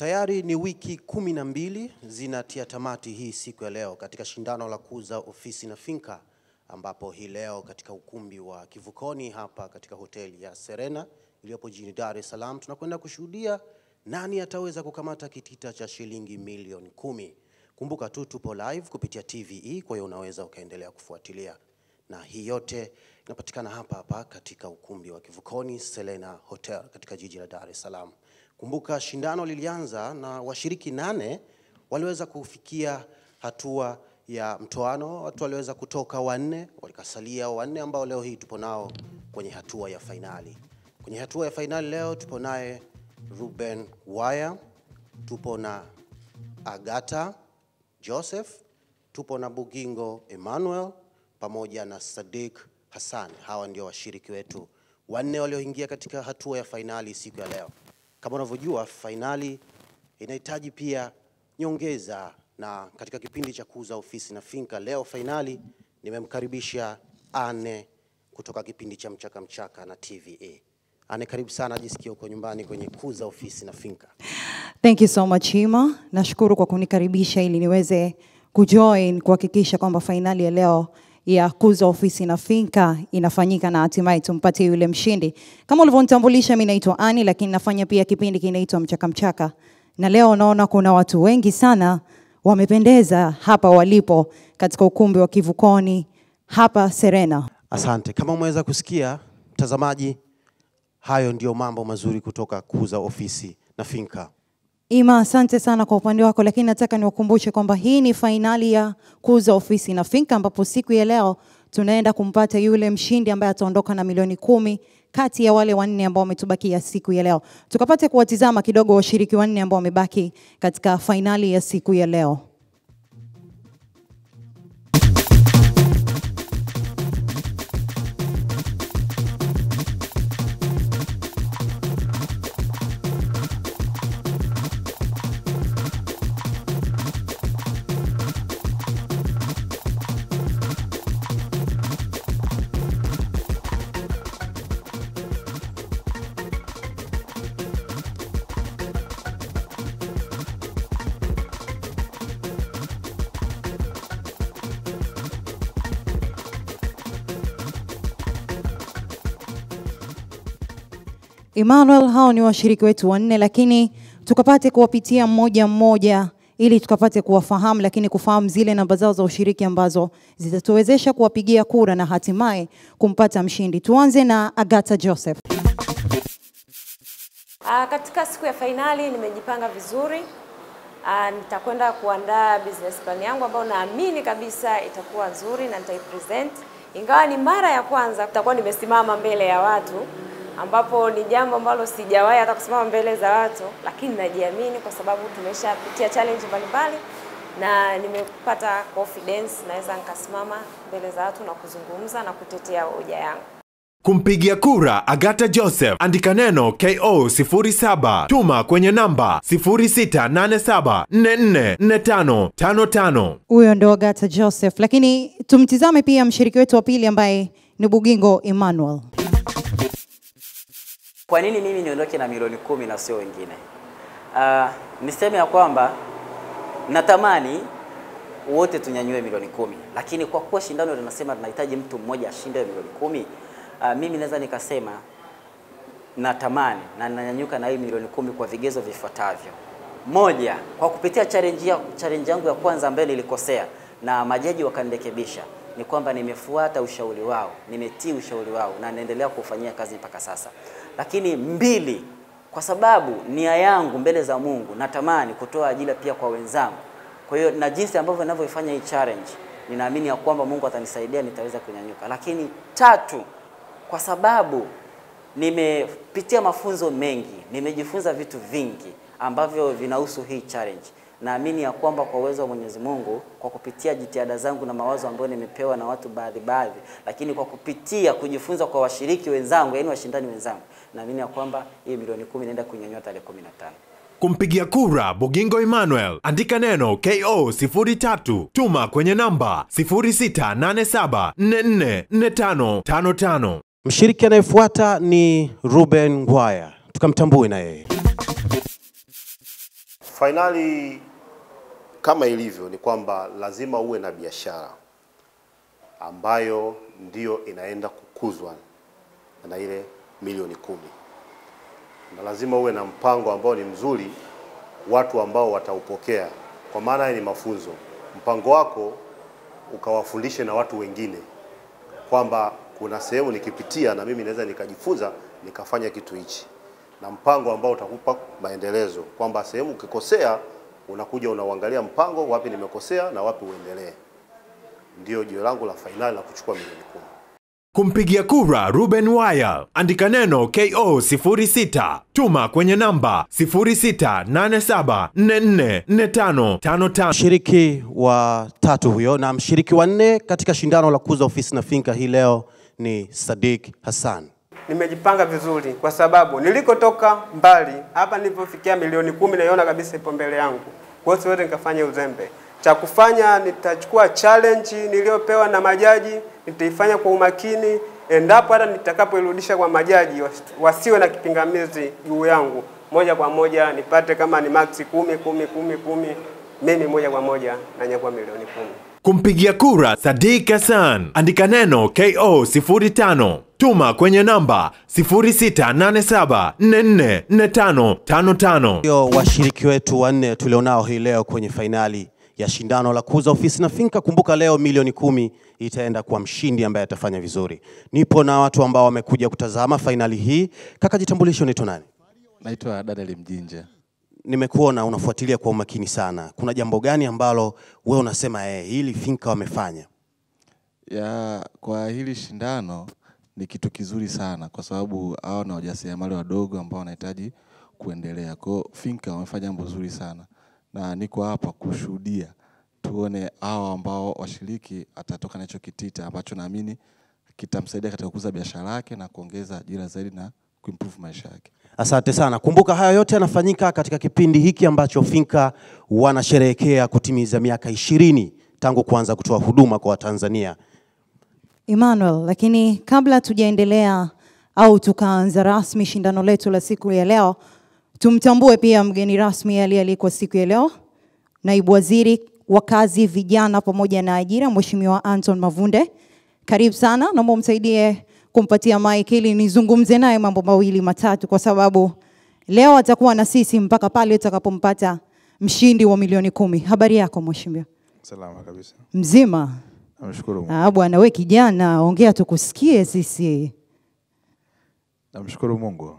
Tayari ni wiki kumi na mbili zinatia tamati hii siku ya leo katika shindano la kuuza ofisi na finka, ambapo hii leo katika ukumbi wa Kivukoni hapa katika hoteli ya Serena iliyopo jijini Dar es Salaam tunakwenda kushuhudia nani ataweza kukamata kitita cha shilingi milioni kumi. Kumbuka tu tupo live kupitia TVE, kwa hiyo unaweza ukaendelea kufuatilia, na hii yote inapatikana hapa hapa katika ukumbi wa Kivukoni Serena Hotel katika jiji la Dar es Salaam. Kumbuka shindano lilianza na washiriki nane waliweza kufikia hatua ya mtoano. Watu waliweza kutoka wanne, walikasalia wanne ambao leo hii tupo nao kwenye hatua ya fainali. Kwenye hatua ya fainali leo tupo naye Ruben Waya, tupo na Agata Joseph, tupo na Bugingo Emmanuel pamoja na Sadik Hassan. Hawa ndio washiriki wetu wanne walioingia katika hatua ya fainali siku ya leo. Kama unavyojua fainali inahitaji pia nyongeza, na katika kipindi cha kuuza ofisi na finka leo fainali nimemkaribisha Anne kutoka kipindi cha mchaka mchaka na TVA. Anne, karibu sana, jisikia uko nyumbani kwenye kuuza ofisi na finka. Thank you so much Hima. Nashukuru kwa kunikaribisha ili niweze kujoin kuhakikisha kwamba fainali ya leo ya kuza ofisi na finka inafanyika na hatimaye tumpatie yule mshindi. Kama ulivyonitambulisha, mimi naitwa Ani, lakini nafanya pia kipindi kinaitwa Mchaka Mchaka, na leo naona kuna watu wengi sana wamependeza hapa walipo katika ukumbi wa Kivukoni hapa Serena. Asante. Kama umeweza kusikia mtazamaji, hayo ndio mambo mazuri kutoka Kuza ofisi na finka. Ima, asante sana kwa upande wako, lakini nataka niwakumbushe kwamba hii ni fainali ya kuuza ofisi na finka, ambapo siku ya leo tunaenda kumpata yule mshindi ambaye ataondoka na milioni kumi kati ya wale wanne ambao wametubakia siku ya leo. Tukapate kuwatizama kidogo washiriki wanne ambao wamebaki katika fainali ya siku ya leo. Emmanuel, hao ni washiriki wetu wanne, lakini tukapate kuwapitia mmoja mmoja ili tukapate kuwafahamu, lakini kufahamu zile namba zao za ushiriki ambazo zitatuwezesha kuwapigia kura na hatimaye kumpata mshindi. Tuanze na Agata Joseph. Aa, katika siku ya fainali nimejipanga vizuri. Ah, nitakwenda kuandaa business plan yangu ambayo naamini kabisa itakuwa nzuri na nitaipresent. Ingawa ni mara ya kwanza nitakuwa nimesimama mbele ya watu ambapo ni jambo ambalo sijawahi hata kusimama mbele za watu, lakini najiamini kwa sababu tumeshapitia challenge mbalimbali na nimepata confidence, naweza nikasimama mbele za watu na kuzungumza na kutetea hoja yangu. Kumpigia kura Agata Joseph, andika neno KO 07, tuma kwenye namba 0687444555. Huyo ndo Agata Joseph, lakini tumtizame pia mshiriki wetu wa pili ambaye ni Bugingo Emmanuel. Kwa nini mimi niondoke na milioni kumi na sio wengine? Uh, niseme ya kwamba natamani wote tunyanyue milioni kumi, lakini kwa kuwa shindano linasema tunahitaji mtu mmoja ashinde milioni kumi, uh, mimi naweza nikasema natamani na nanyanyuka na hii milioni kumi kwa vigezo vifuatavyo. Moja, kwa kupitia challenge ya, challenge yangu ya kwanza ambayo nilikosea na majaji wakanirekebisha, ni kwamba nimefuata ushauri wao, nimetii ushauri wao na naendelea kufanyia kazi mpaka sasa. Lakini mbili, kwa sababu nia yangu mbele za Mungu natamani kutoa ajira pia kwa wenzangu. Kwa hiyo na jinsi ambavyo ninavyoifanya hii challenge, ninaamini ya kwamba Mungu atanisaidia nitaweza kunyanyuka. Lakini tatu, kwa sababu nimepitia mafunzo mengi, nimejifunza vitu vingi ambavyo vinahusu hii challenge. Naamini ya kwamba kwa uwezo wa Mwenyezi Mungu, kwa kupitia jitihada zangu na mawazo ambayo nimepewa na watu baadhi baadhi, lakini kwa kupitia kujifunza kwa washiriki wenzangu, yaani washindani wenzangu, naamini ya kwamba hiyo milioni kumi inaenda kunyanyua tarehe 15. Kumpigia kura Bugingo Emmanuel, andika neno KO 03, tuma kwenye namba 0687444555. Mshiriki anayefuata ni Ruben Ngwaya, tukamtambue na yeye. fainali kama ilivyo ni kwamba lazima uwe na biashara ambayo ndiyo inaenda kukuzwa na ile milioni kumi, na lazima uwe na mpango ambao ni mzuri, watu ambao wataupokea, kwa maana ni mafunzo. Mpango wako ukawafundishe na watu wengine kwamba kuna sehemu nikipitia na mimi naweza nikajifunza nikafanya kitu hichi, na mpango ambao utakupa maendelezo kwamba sehemu ukikosea unakuja unauangalia mpango, wapi nimekosea na wapi uendelee. Ndio jiwe langu la fainali la kuchukua milioni kumi. Kumpigia kura Ruben Waya, andika neno KO 06, tuma kwenye namba 0687444555. Mshiriki wa tatu huyo na mshiriki wa nne katika shindano la kuuza ofisi na finka hii leo ni Sadik Hassan. Nimejipanga vizuri kwa sababu nilikotoka mbali, hapa nilipofikia milioni kumi naiona kabisa ipo mbele yangu. Kwa hiyo siwezi nikafanya uzembe. Cha kufanya nitachukua challenge niliyopewa na majaji, nitaifanya kwa umakini, endapo hata nitakapoirudisha kwa majaji wasiwe na kipingamizi juu yangu, moja kwa moja nipate kama ni max kumi kumi kumi kumi, mimi moja kwa moja nanyakua milioni kumi. Kumpigia kura Sadiq Hassan, andika neno KO 05, tuma kwenye namba 0687444555. Ndio washiriki wetu wanne tulionao hii leo kwenye fainali ya shindano la kuuza ofisi na finka. Kumbuka leo milioni kumi itaenda kwa mshindi ambaye atafanya vizuri. Nipo na watu ambao wamekuja kutazama fainali hii. Kaka, jitambulisho, unaitwa nani? Naitwa Daniel Mjinja. Nimekuona unafuatilia kwa umakini sana. Kuna jambo gani ambalo we unasema eh, hili finka wamefanya? Ya, kwa hili shindano ni kitu kizuri sana kwa sababu hao na wajasiriamali wadogo ambao wanahitaji kuendelea. Kwa hiyo Finka wamefanya jambo zuri sana, na niko hapa kushuhudia, tuone hao ambao washiriki atatoka nacho kitita ambacho naamini kitamsaidia katika kukuza biashara yake na kuongeza ajira zaidi na kuimprove maisha yake. Asante sana. Kumbuka haya yote yanafanyika katika kipindi hiki ambacho Finka wanasherehekea kutimiza miaka ishirini tangu kuanza kutoa huduma kwa Watanzania. Emmanuel, lakini kabla tujaendelea au tukaanza rasmi shindano letu la siku ya leo, tumtambue pia mgeni rasmi aliyealikwa siku ya leo, naibu waziri wa kazi, vijana pamoja na ajira, Mheshimiwa Anton Mavunde. Karibu sana, naomba msaidie kumpatia mic ili nizungumze naye mambo mawili matatu, kwa sababu leo atakuwa na sisi mpaka pale utakapompata mshindi wa milioni kumi. Habari yako mheshimiwa? Salama kabisa. Mzima? Namshukuru Mungu. Ah, bwana we kijana, ongea tukusikie sisi. Namshukuru Mungu.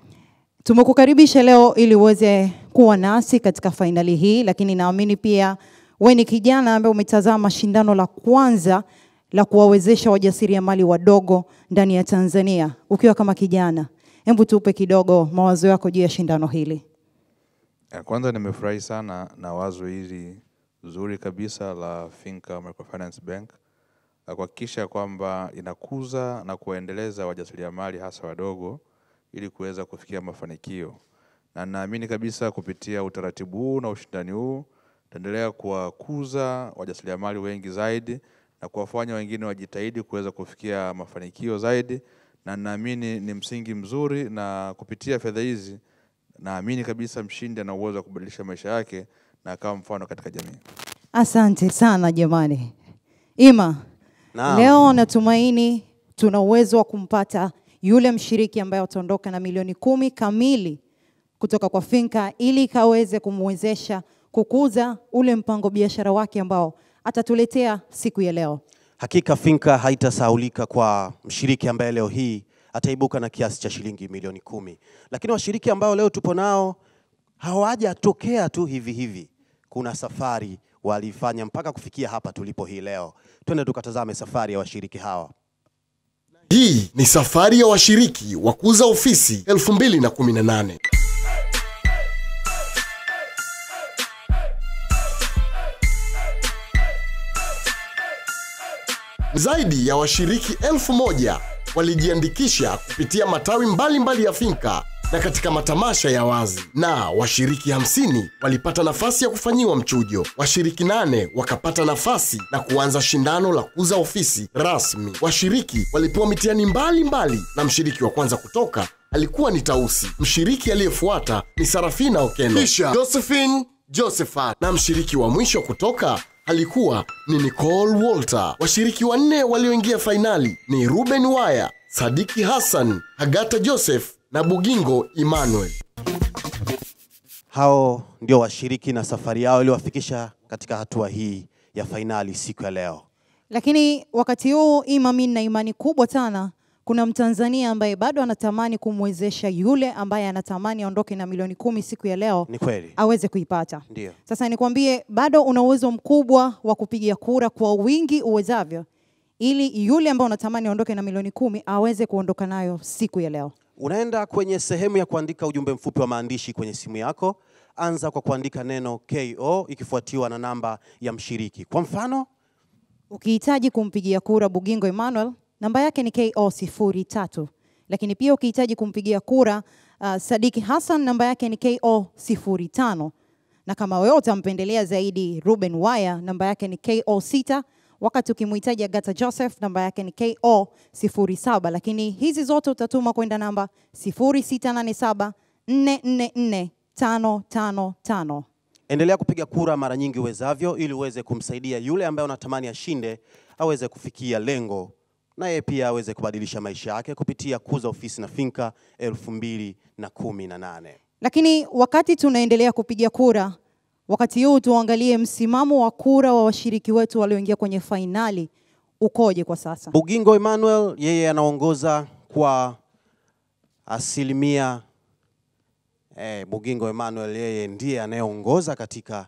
Tumekukaribisha leo ili uweze kuwa nasi katika fainali hii, lakini naamini pia we ni kijana ambaye umetazama shindano la kwanza la kuwawezesha wajasiriamali wadogo ndani ya Tanzania. Ukiwa kama kijana, hebu tupe kidogo mawazo yako juu ya shindano hili. Kwanza nimefurahi sana na wazo hili zuri kabisa la Finca Microfinance Bank kuhakikisha kwamba inakuza na kuwaendeleza wajasiriamali hasa wadogo ili kuweza kufikia mafanikio, na naamini kabisa kupitia utaratibu huu na ushindani huu tutaendelea kuwakuza wajasiriamali wengi zaidi na kuwafanya wengine wajitahidi kuweza kufikia mafanikio zaidi, na naamini ni msingi mzuri, na kupitia fedha hizi naamini kabisa mshindi ana uwezo wa kubadilisha maisha yake na akawa mfano katika jamii. Asante sana jamani. Ima, Naam. leo natumaini tuna uwezo wa kumpata yule mshiriki ambaye ataondoka na milioni kumi kamili kutoka kwa Finka ili ikaweze kumwezesha kukuza ule mpango biashara wake ambao atatuletea siku ya leo. Hakika Finka haitasahaulika kwa mshiriki ambaye leo hii ataibuka na kiasi cha shilingi milioni kumi. Lakini washiriki ambao leo tupo nao hawajatokea tu hivi hivi, kuna safari walifanya mpaka kufikia hapa tulipo hii leo. Twende tukatazame safari ya washiriki hawa. Hii ni safari ya washiriki wa kuuza ofisi 2018. Zaidi ya washiriki elfu moja walijiandikisha kupitia matawi mbalimbali mbali ya Finka na katika matamasha ya wazi, na washiriki hamsini walipata nafasi ya kufanyiwa mchujo. Washiriki nane wakapata nafasi na kuanza shindano la kuuza ofisi rasmi. Washiriki walipewa mitihani mbalimbali, na mshiriki wa kwanza kutoka alikuwa ni Tausi. Mshiriki aliyefuata ni Sarafina Okeno, kisha Josephine Josephat, na mshiriki wa mwisho kutoka alikuwa ni nicol Walter. Washiriki wanne walioingia fainali ni Ruben Waya, Sadiki Hassan, Agata Joseph na Bugingo Emmanuel. Hao ndio washiriki na safari yao iliwafikisha katika hatua hii ya fainali siku ya leo. Lakini wakati huu Ima, mimi na imani kubwa sana, kuna Mtanzania ambaye bado anatamani kumwezesha yule ambaye anatamani aondoke na milioni kumi siku ya leo Ni kweli, aweze kuipata. ndio. Sasa nikwambie, bado una uwezo mkubwa wa kupiga kura kwa wingi uwezavyo, ili yule ambaye unatamani aondoke na milioni kumi aweze kuondoka nayo siku ya leo. Unaenda kwenye sehemu ya kuandika ujumbe mfupi wa maandishi kwenye simu yako. Anza kwa kuandika neno KO ikifuatiwa na namba ya mshiriki. Kwa mfano, Ukihitaji kumpigia kura Bugingo Emmanuel, namba yake ni KO 03. Lakini pia ukihitaji kumpigia kura uh, Sadiki Hassan, namba yake ni KO 05. Na kama wewe utampendelea zaidi Ruben Waya, namba yake ni KO 6. Wakati ukimhitaji Agata Joseph, namba yake ni KO 07. Lakini hizi zote utatuma kwenda namba 0687 444 555. endelea kupiga kura mara nyingi uwezavyo, ili uweze kumsaidia yule ambaye unatamani ashinde aweze kufikia lengo, na yeye pia aweze kubadilisha maisha yake kupitia Kuza Ofisi na Finka elfu mbili na kumi na nane. Lakini wakati tunaendelea kupiga kura, wakati huu tuangalie msimamo wa kura wa washiriki wetu walioingia kwenye fainali ukoje kwa sasa. Bugingo Emmanuel yeye anaongoza kwa asilimia eh, Bugingo Emmanuel yeye ndiye anayeongoza katika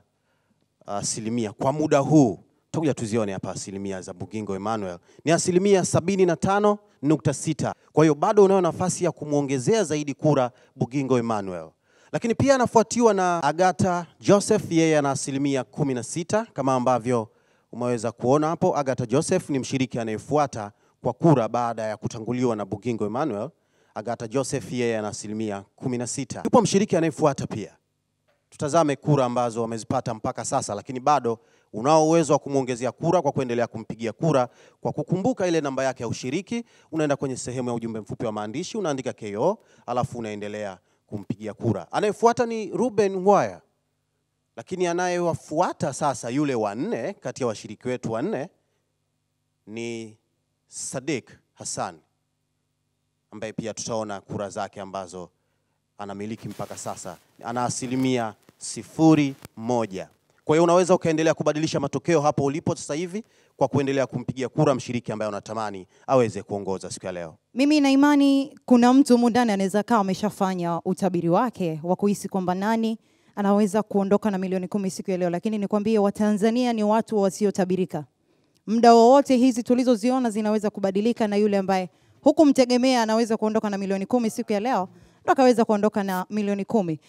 asilimia kwa muda huu. Tutakuja tuzione hapa asilimia za Bugingo Emmanuel ni asilimia sabini na tano nukta sita. Kwa hiyo bado unayo nafasi ya kumwongezea zaidi kura Bugingo Emmanuel, lakini pia anafuatiwa na Agata Joseph, yeye ana asilimia kumi na sita kama ambavyo umeweza kuona hapo. Agata Joseph ni mshiriki anayefuata kwa kura baada ya kutanguliwa na Bugingo Emmanuel. Agata Joseph yeye ana asilimia kumi na sita. Yupo mshiriki anayefuata pia tutazame kura ambazo wamezipata mpaka sasa, lakini bado unao uwezo wa kumwongezea kura kwa kuendelea kumpigia kura kwa kukumbuka ile namba yake ya ushiriki. Unaenda kwenye sehemu ya ujumbe mfupi wa maandishi, unaandika KO, alafu unaendelea kumpigia kura. Anayefuata ni Ruben Ngwaya, lakini anayewafuata sasa, yule wa nne kati ya washiriki wetu wanne ni Sadik Hassan ambaye pia tutaona kura zake ambazo anamiliki mpaka sasa, ana asilimia sifuri moja. Kwa hiyo unaweza ukaendelea kubadilisha matokeo hapo ulipo sasa hivi kwa kuendelea kumpigia kura mshiriki ambaye unatamani aweze kuongoza siku ya leo. Mimi na imani kuna mtu humu ndani anaweza kaa ameshafanya utabiri wake wa kuhisi kwamba nani anaweza kuondoka na milioni kumi siku ya leo, lakini nikwambie Watanzania ni watu wasiotabirika. Muda wowote hizi tulizoziona zinaweza kubadilika, na yule ambaye hukumtegemea anaweza kuondoka na milioni kumi siku ya leo ndo akaweza kuondoka na milioni kumi.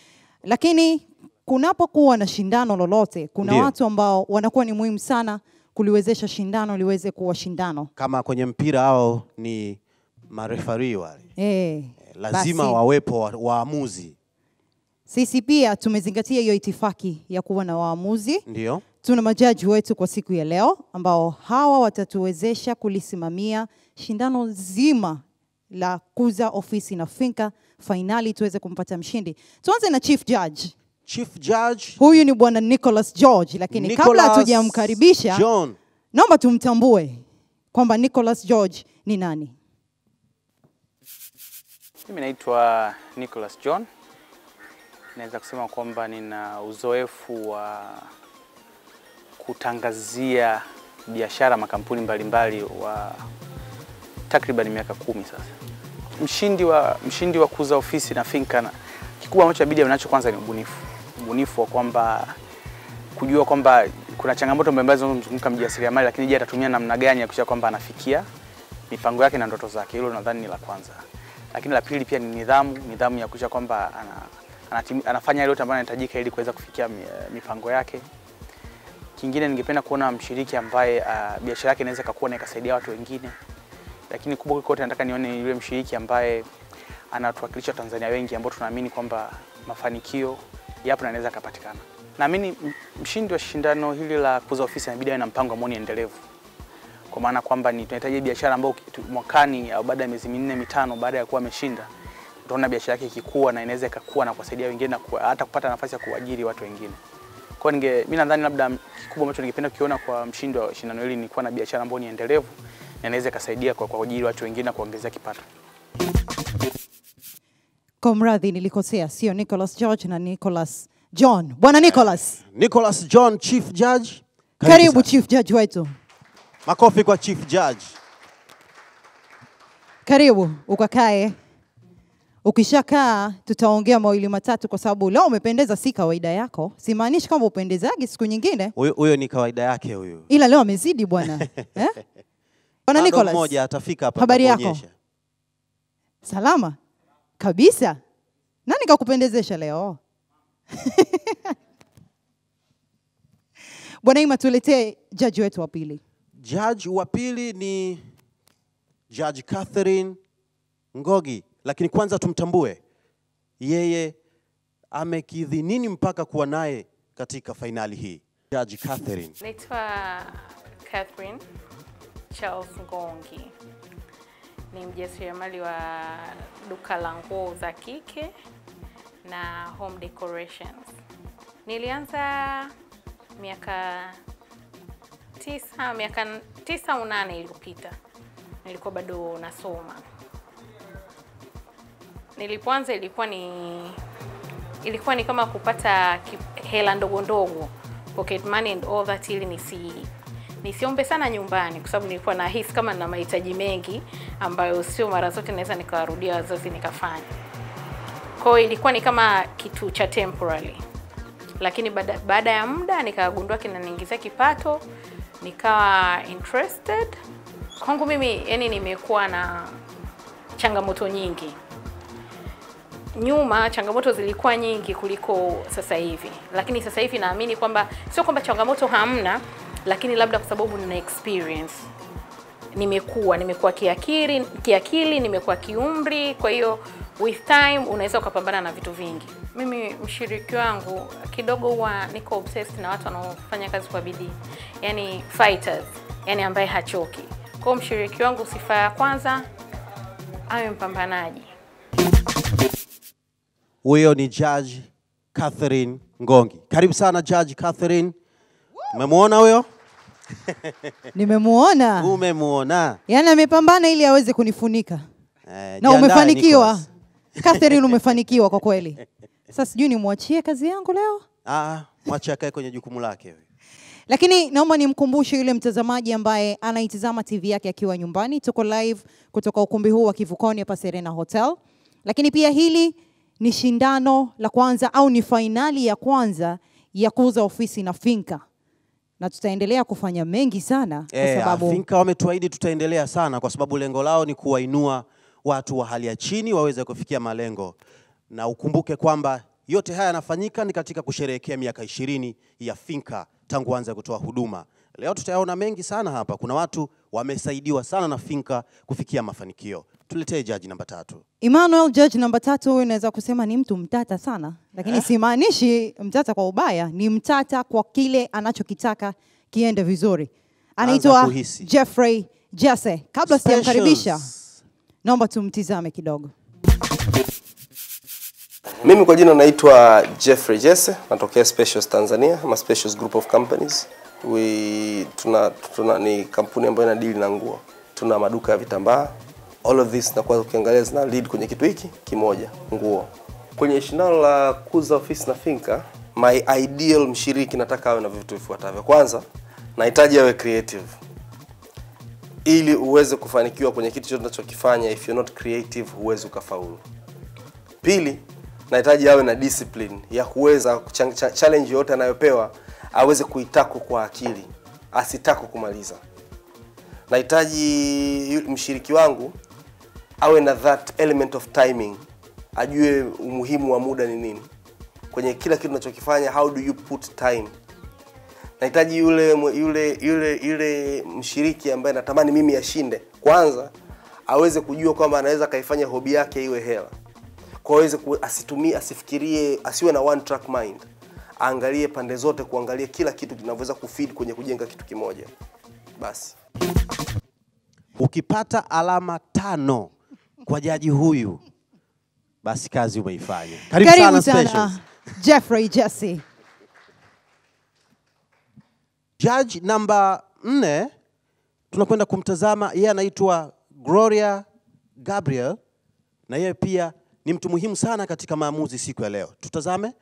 Lakini kunapokuwa na shindano lolote, kuna Ndiyo. watu ambao wanakuwa ni muhimu sana kuliwezesha shindano liweze kuwa shindano. Kama kwenye mpira hao ni marefari wale, Eh, lazima basi. wawepo wa- waamuzi, Sisi pia tumezingatia hiyo itifaki ya kuwa na waamuzi. ndio Tuna majaji wetu kwa siku ya leo ambao hawa watatuwezesha kulisimamia shindano zima la Kuza Ofisi na Finka fainali tuweze kumpata mshindi. Tuanze na Chief Judge. Chief Judge Huyu ni bwana Nicholas George, lakini Nicholas kabla hatujamkaribisha John. naomba tumtambue kwamba Nicholas George ni nani. Mimi naitwa Nicholas John. Naweza kusema kwamba nina uzoefu wa kutangazia biashara makampuni mbalimbali mbali wa takriban miaka kumi sasa. Mshindi wa, mshindi wa Kuza Ofisi na Finka, na kikubwa ambacho inabidi unacho nacho kwanza ni ubunifu, ubunifu wa kwamba kujua kwamba kuna changamoto mbalimbali zinazomzunguka mjasiriamali, lakini je, atatumia namna gani ya kuhakikisha kwamba anafikia mipango yake na ndoto zake. Hilo nadhani ni la kwanza, lakini la pili pia ni nidhamu, nidhamu ya kuhakikisha kwamba ana, anafanya yote ambayo yanahitajika ili kuweza kufikia mipango yake. Kingine ningependa kuona mshiriki ambaye uh, biashara yake inaweza kukua na ikasaidia watu wengine, lakini kubwa kuliko yote nataka nione yule mshiriki ambaye anatuwakilisha Tanzania wengi ambao tunaamini kwamba mafanikio yapo na inaweza kupatikana. Naamini mshindi wa shindano hili la Kuza Ofisi inabidi awe na mpango ambao ni endelevu, kwa maana kwamba ni tunahitaji biashara ambayo mwakani au baada ya miezi minne mitano baada ya kuwa ameshinda, utaona biashara yake ikikua na inaweza ikakua na kuwasaidia wengine na kuwa, hata kupata nafasi ya kuajiri watu wengine. Kwa ninge mimi nadhani labda kikubwa ambacho ningependa kukiona kwa mshindi wa shindano hili ni kuwa na biashara ambayo ni endelevu na inaweza ikasaidia kwa kuajiri watu wengine na kuongezea kipato. Komradhi, nilikosea, sio Nicholas George na Nicholas John. Bwana Nicholas, Nicholas John, Chief Judge. karibu Karibu Chief Judge wetu, Makofi kwa Chief Judge. karibu ukakae. Ukishakaa tutaongea mawili matatu, kwa sababu leo umependeza, si kawaida yako. Simaanishi kwamba upendezagi siku nyingine, Huyo huyo ni kawaida yake huyo, ila leo amezidi bwana eh? Bwana Nicholas, mmoja atafika hapa habari yako? Salama kabisa. Nani kakupendezesha leo? Bwana Ima, tuletee jaji wetu wa pili. jaji wa pili ni Judge Catherine Ngogi, lakini kwanza tumtambue yeye amekidhi nini mpaka kuwa naye katika fainali hii. Judge Catherine. Naitwa Catherine Charles Ngongi, ni mjasiriamali wa duka la nguo za kike na home decorations. Nilianza miaka tisa, miaka tisa au nane iliyopita, nilikuwa bado nasoma. Nilipoanza ilikuwa ni ilikuwa ni kama kupata hela ndogo ndogo pocket money and all that, ili nisi nisiombe sana nyumbani, kwa sababu nilikuwa nahisi kama nina mahitaji mengi ambayo sio mara zote naweza nikawarudia wazazi nikafanya. Kwa hiyo ilikuwa ni kama kitu cha temporary, lakini baada, ya muda nikagundua kinaniingizia kipato, nikawa interested. Kwangu mimi, yani nimekuwa na changamoto nyingi nyuma changamoto zilikuwa nyingi kuliko sasa hivi, lakini sasa hivi naamini kwamba sio kwamba changamoto hamna, lakini labda kwa sababu nina experience, nimekuwa nimekuwa kiakili, kiakili nimekuwa kiumri. Kwa hiyo with time unaweza ukapambana na vitu vingi. Mimi mshiriki wangu kidogo huwa niko obsessed na watu wanaofanya kazi kwa bidii, yani fighters, yani ambaye hachoki. Kwa mshiriki wangu, sifa ya kwanza awe mpambanaji. Huyo ni Judge Catherine Ngongi. Karibu sana Judge Catherine. Umemwona huyo? Nimemuona, Umemuona? yaani amepambana ili aweze kunifunika Eh, na umefanikiwa. Catherine, umefanikiwa kwa kweli. Sasa sijui nimwachie kazi yangu leo, Ah, mwache akae kwenye jukumu lake. lakini naomba nimkumbushe yule mtazamaji ambaye anaitazama TV yake akiwa nyumbani. Tuko live kutoka ukumbi huu wa Kivukoni hapa Serena Hotel, lakini pia hili ni shindano la kwanza au ni fainali ya kwanza ya kuuza ofisi na finka, na tutaendelea kufanya mengi sana kwa Eh, sababu Afinka wametuahidi tutaendelea sana kwa sababu lengo lao ni kuwainua watu wa hali ya chini waweze kufikia malengo, na ukumbuke kwamba yote haya yanafanyika ni katika kusherehekea miaka ishirini ya Finka tangu anze kutoa huduma. Leo tutayaona mengi sana hapa. Kuna watu wamesaidiwa sana na Finka kufikia mafanikio. Tuletee jaji namba tatu. Emmanuel Judge namba tatu, huyu naweza kusema ni mtu mtata sana, lakini simaanishi mtata kwa ubaya, ni mtata kwa kile anachokitaka kiende vizuri. Anaitwa. Jeffrey Jesse. Kabla sijamkaribisha, naomba tumtizame kidogo. Mimi kwa jina naitwa Jeffrey Jesse, natokea Specials Tanzania, ama Specials Group of Companies. We, tuna, tuna ni kampuni ambayo inadili deal na nguo. Tuna maduka ya vitambaa. All of this nakuwa ukiangalia zina lead kwenye kitu hiki kimoja, nguo. Kwenye shindano la kuza ofisi na finka, my ideal mshiriki nataka awe na vitu vifuatavyo. Kwanza, nahitaji awe creative ili uweze kufanikiwa kwenye kitu chote unachokifanya. If you're not creative, huwezi ukafaulu. Pili, nahitaji awe na discipline ya kuweza challenge yoyote anayopewa aweze kuitako kwa akili, asitako kumaliza. Nahitaji mshiriki wangu awe na that element of timing, ajue umuhimu wa muda ni nini kwenye kila kitu unachokifanya. How do you put time? Nahitaji yule yule yule yule mshiriki ambaye natamani mimi ashinde, kwanza aweze kujua kwamba anaweza akaifanya hobi yake iwe hela kwa aweze asitumie asifikirie asiwe na one track mind aangalie pande zote kuangalia kila kitu kinavyoweza kufeed kwenye kujenga kitu kimoja basi Ukipata alama tano kwa jaji huyu, basi kazi umeifanya. Karibu, Karibu sana, Jeffrey Jesse. Judge namba nne tunakwenda kumtazama, yeye anaitwa Gloria Gabriel, na yeye pia ni mtu muhimu sana katika maamuzi siku ya leo. Tutazame.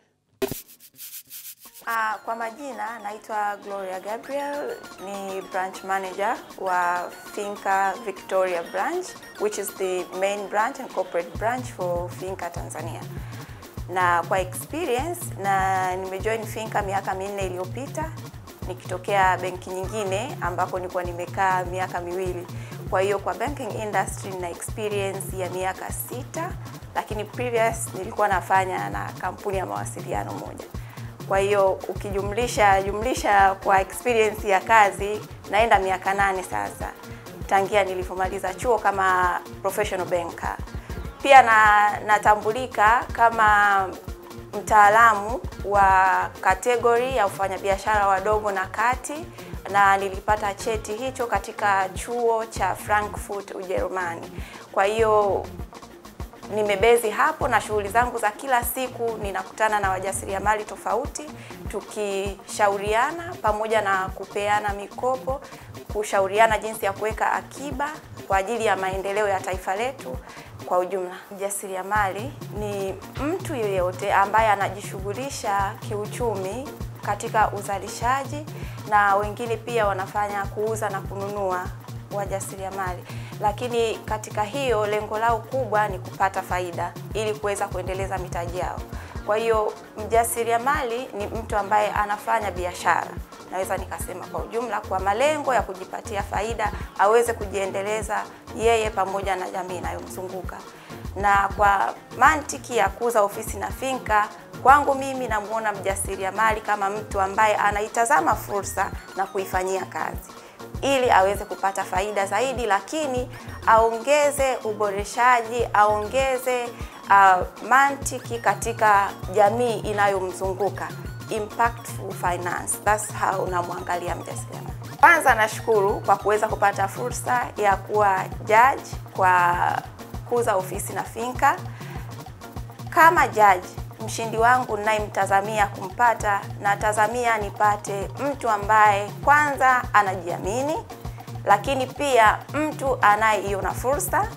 Uh, kwa majina naitwa Gloria Gabriel, ni branch manager wa Finca Victoria branch which is the main branch and corporate branch for Finca Tanzania. Na kwa experience na nimejoin Finca miaka minne iliyopita nikitokea benki nyingine ambako nilikuwa nimekaa miaka miwili. Kwa hiyo kwa banking industry na experience ya miaka sita, lakini previous nilikuwa nafanya na kampuni ya mawasiliano moja. Kwa hiyo ukijumlisha jumlisha kwa experience ya kazi naenda miaka nane sasa tangia nilivyomaliza chuo kama professional banker. Pia na natambulika kama mtaalamu wa kategori ya ufanyabiashara wadogo na kati na nilipata cheti hicho katika chuo cha Frankfurt Ujerumani. Kwa hiyo nimebezi hapo na shughuli zangu za kila siku, ninakutana na wajasiriamali tofauti, tukishauriana pamoja na kupeana mikopo, kushauriana jinsi ya kuweka akiba kwa ajili ya maendeleo ya taifa letu kwa ujumla. Mjasiriamali ni mtu yeyote ambaye anajishughulisha kiuchumi katika uzalishaji na wengine pia wanafanya kuuza na kununua wajasiriamali, lakini katika hiyo lengo lao kubwa ni kupata faida ili kuweza kuendeleza mitaji yao. Kwa hiyo mjasiriamali ni mtu ambaye anafanya biashara, naweza nikasema kwa ujumla, kwa malengo ya kujipatia faida, aweze kujiendeleza yeye pamoja na jamii inayomzunguka. Na kwa mantiki ya kuuza ofisi na finka, kwangu mimi namuona mjasiriamali kama mtu ambaye anaitazama fursa na kuifanyia kazi ili aweze kupata faida zaidi, lakini aongeze uboreshaji, aongeze uh, mantiki katika jamii inayomzunguka impactful finance. That's how namwangalia mjasiriamali. Kwanza nashukuru kwa kuweza kupata fursa ya kuwa judge kwa kuuza ofisi na finka. Kama judge, mshindi wangu ninayemtazamia kumpata, natazamia nipate mtu ambaye kwanza anajiamini, lakini pia mtu anayeiona fursa,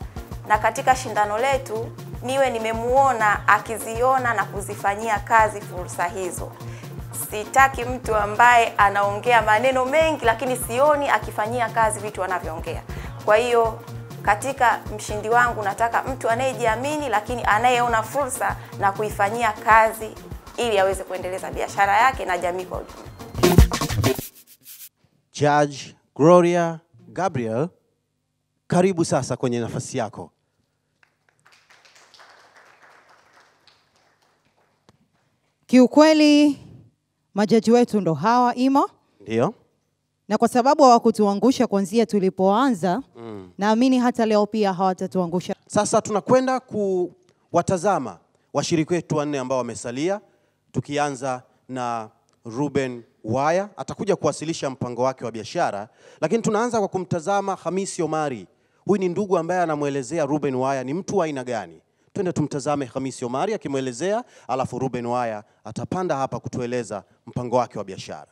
na katika shindano letu niwe nimemuona akiziona na kuzifanyia kazi fursa hizo. Sitaki mtu ambaye anaongea maneno mengi, lakini sioni akifanyia kazi vitu anavyoongea. Kwa hiyo katika mshindi wangu nataka mtu anayejiamini lakini anayeona fursa na kuifanyia kazi ili aweze kuendeleza biashara yake na jamii kwa ujumla. Judge Gloria Gabriel, karibu sasa kwenye nafasi yako. Kiukweli majaji wetu ndo hawa Imo, Ndio. Na kwa sababu hawakutuangusha kuanzia tulipoanza Mm. naamini hata leo pia hawatatuangusha. Sasa tunakwenda kuwatazama washiriki wetu wanne ambao wamesalia, tukianza na Ruben Waya atakuja kuwasilisha mpango wake wa biashara, lakini tunaanza kwa kumtazama Hamisi Omari. Huyu ni ndugu ambaye anamwelezea Ruben Waya ni mtu wa aina gani. Twende tumtazame Hamisi Omari akimwelezea, alafu Ruben Waya atapanda hapa kutueleza mpango wake wa biashara.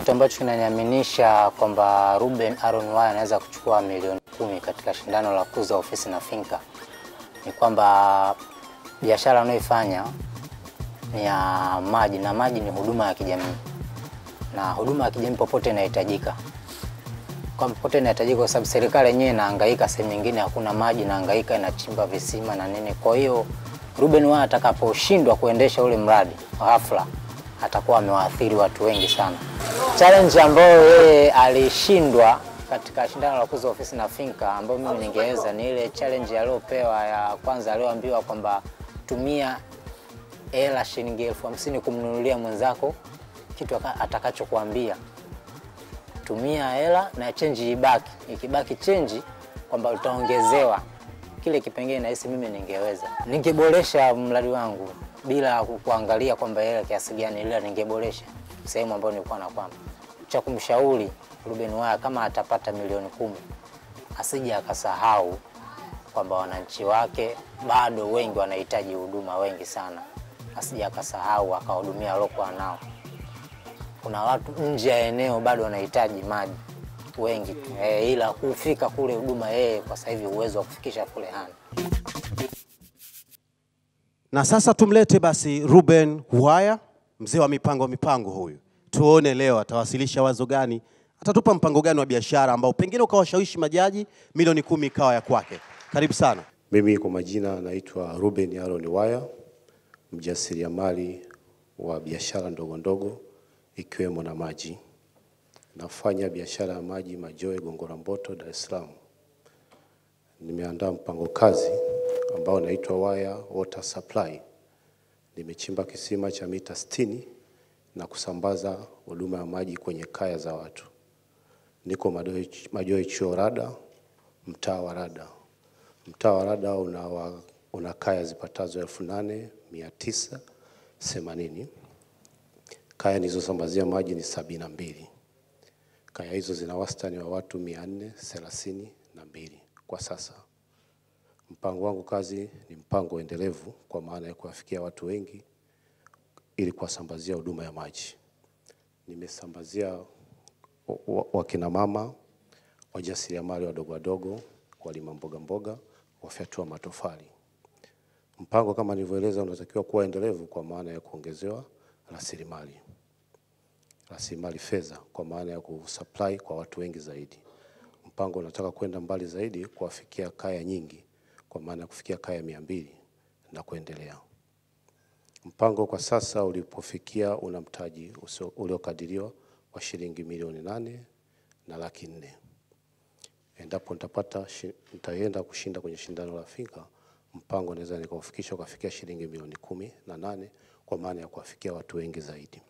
Kitu ambacho kinaniaminisha kwamba Ruben Aaron Waya anaweza kuchukua milioni kumi katika shindano la kuuza ofisi na finka ni kwamba biashara anayoifanya ni ya maji, na maji ni huduma ya kijamii, na huduma ya kijamii popote inahitajika, kwa popote inahitajika, kwa sababu serikali yenyewe inahangaika, sehemu nyingine hakuna maji, inahangaika inachimba visima na nini. Kwa hiyo Ruben Waya atakaposhindwa kuendesha ule mradi hafla atakuwa amewaathiri watu wengi sana. Challenge ambayo yeye alishindwa katika shindano la kuza ofisi na finka, ambayo mimi ningeweza ni ile challenge aliyopewa ya kwanza, aliyoambiwa kwamba tumia hela shilingi elfu hamsini kumnunulia mwenzako kitu atakachokuambia. Tumia hela na chenji ibaki, ikibaki chenji kwamba utaongezewa kile kipengele. Nahisi mimi ningeweza, ningeboresha mradi wangu bila kuangalia kwamba hela kiasi gani, ila ningeboresha sehemu ambayo nilikuwa na kwamba Cha kumshauri Ruben Waya kama atapata milioni kumi asije akasahau kwamba wananchi wake bado wengi wanahitaji huduma, wengi sana, asije akasahau akahudumia waliokuwa nao. kuna watu nje ya eneo bado wanahitaji maji wengi tu e, ila kufika kule huduma yeye kwa sasa hivi uwezo wa kufikisha kule hana. Na sasa tumlete basi Ruben Waya, mzee wa mipango mipango huyu, tuone leo atawasilisha wazo gani, atatupa mpango gani wa biashara ambao pengine ukawashawishi majaji, milioni kumi ikawa ya kwake. Karibu sana. Mimi kwa majina naitwa Ruben Aaron Waya, mjasiriamali wa biashara ndogo ndogo ikiwemo na maji. Nafanya biashara ya maji Majoe, Gongo la Mboto, Dar es Salaam. Nimeandaa mpango kazi ambao unaitwa Waya Water Supply. Nimechimba kisima cha mita 60 na kusambaza huduma ya maji kwenye kaya za watu. Niko Chuo Rada, mtaa wa Rada. Mtaa wa Rada una, wa, una kaya zipatazo elfu nane mia tisa themanini. Kaya nilizosambazia maji ni sabini na mbili. Kaya hizo zina wastani wa watu mia nne thelathini na mbili kwa sasa. Mpango wangu kazi ni mpango endelevu kwa maana ya kuwafikia watu wengi ili kuwasambazia huduma ya maji. Nimesambazia wa- wa- wakina mama, wajasiriamali wadogo wadogo, walima mboga mboga, wafyatua matofali. Mpango kama nilivyoeleza unatakiwa kuwa endelevu kwa maana ya kuongezewa rasilimali rasilimali fedha kwa maana ya kusupply kwa watu wengi zaidi. Mpango unataka kwenda mbali zaidi kuwafikia kaya nyingi kwa maana ya kufikia kaya mia mbili na kuendelea. Mpango kwa sasa ulipofikia una mtaji uliokadiriwa wa shilingi milioni nane na laki nne. Endapo nitapata nitaenda kushinda kwenye shindano la Finka, mpango naweza nikaufikisha ukafikia shilingi milioni kumi na nane kwa maana ya kuwafikia watu wengi zaidi.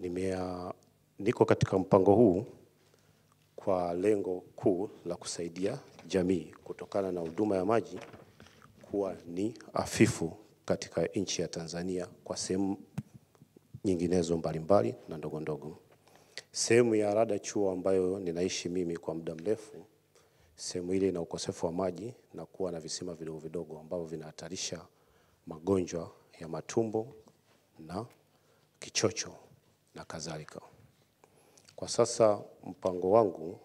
Nimea, niko katika mpango huu kwa lengo kuu la kusaidia jamii kutokana na huduma ya maji kuwa ni afifu katika nchi ya Tanzania kwa sehemu nyinginezo mbalimbali na ndogo ndogo. Sehemu ya Rada Chuo ambayo ninaishi mimi kwa muda mrefu, sehemu ile ina ukosefu wa maji na kuwa na visima vidogo vidogo ambavyo vinahatarisha magonjwa ya matumbo na kichocho na kadhalika. Kwa sasa mpango wangu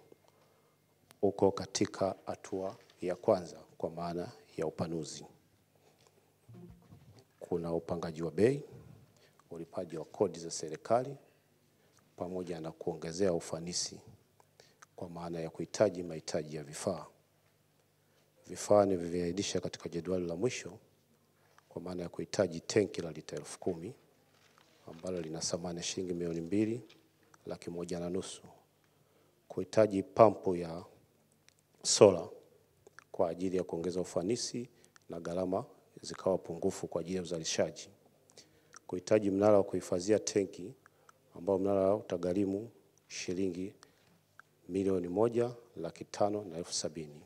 uko katika hatua ya kwanza kwa maana ya upanuzi. Kuna upangaji wa bei, ulipaji wa kodi za serikali pamoja na kuongezea ufanisi kwa maana ya kuhitaji mahitaji ya vifaa. Vifaa nilivyoainisha katika jedwali la mwisho kwa maana ya kuhitaji tenki la lita elfu kumi ambalo lina thamani ya shilingi milioni mbili laki moja na nusu, kuhitaji pampu ya sola kwa ajili ya kuongeza ufanisi na gharama zikawa pungufu kwa ajili ya uzalishaji, kuhitaji mnara wa kuhifadhia tenki ambao mnara utagharimu shilingi milioni moja laki tano na elfu sabini.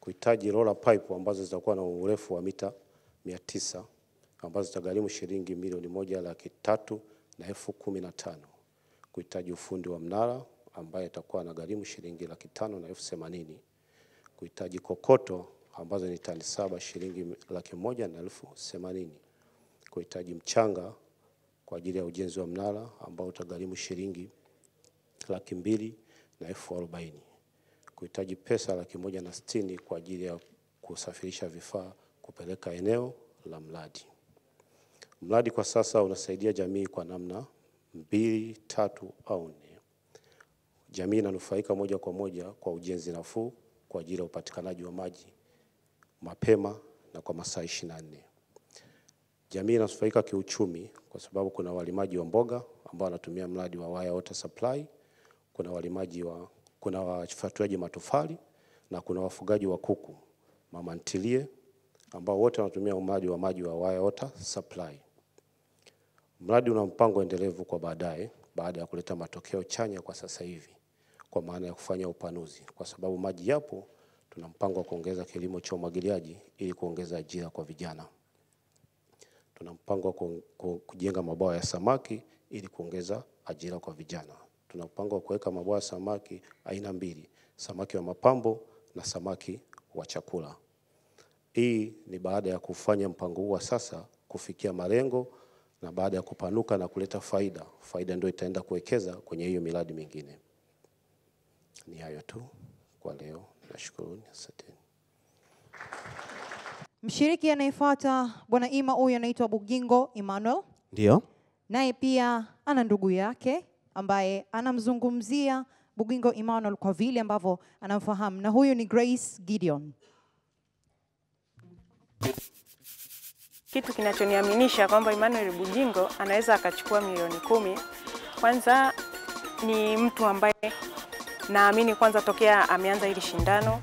Kuhitaji roller pipe ambazo zitakuwa na urefu wa mita mia tisa ambazo zitagharimu shilingi milioni moja laki tatu na elfu kumi na tano kuhitaji ufundi wa mnara ambaye itakuwa na gharimu shilingi laki tano na elfu themanini. Kuhitaji kokoto ambazo ni tani saba shilingi laki moja na elfu themanini. Kuhitaji mchanga kwa ajili ya ujenzi wa mnara ambao utagharimu shilingi laki mbili na elfu arobaini. Kuhitaji pesa laki moja na sitini kwa ajili ya kusafirisha vifaa kupeleka eneo la mradi. Mradi kwa sasa unasaidia jamii kwa namna mbili, tatu au nne. Jamii inanufaika moja kwa moja kwa ujenzi nafuu kwa ajili ya upatikanaji wa maji mapema na kwa masaa ishirini na nne. Jamii inanufaika kiuchumi kwa sababu kuna walimaji wa mboga ambao wanatumia mradi wa Waya Water Supply, kuna walimaji wa, kuna wafatuaji matofali na kuna wafugaji wa kuku mama ntilie ambao wote wanatumia mradi wa maji wa Waya Water Supply. Mradi una mpango endelevu kwa baadaye baada ya kuleta matokeo chanya kwa sasa hivi kwa maana ya kufanya upanuzi, kwa sababu maji yapo. Tuna mpango wa kuongeza kilimo cha umwagiliaji ili kuongeza ajira kwa vijana. Tuna mpango wa ku- ku- kujenga mabwawa ya samaki ili kuongeza ajira kwa vijana. Tuna mpango wa kuweka mabwawa ya samaki aina mbili, samaki wa mapambo na samaki wa chakula. Hii ni baada ya kufanya mpango huu wa sasa kufikia malengo na baada ya kupanuka na kuleta faida, faida ndio itaenda kuwekeza kwenye hiyo miradi mingine. Ni hayo tu kwa leo, nashukuru, asanteni. Mshiriki anayefuata bwana Ima, huyu anaitwa Bugingo Emmanuel, Ndio. naye pia ana ndugu yake ambaye anamzungumzia Bugingo Emmanuel kwa vile ambavyo anamfahamu, na huyu ni Grace Gideon. Kitu kinachoniaminisha kwamba Emmanuel Bujingo anaweza akachukua milioni kumi, kwanza ni mtu ambaye naamini kwanza tokea ameanza hili shindano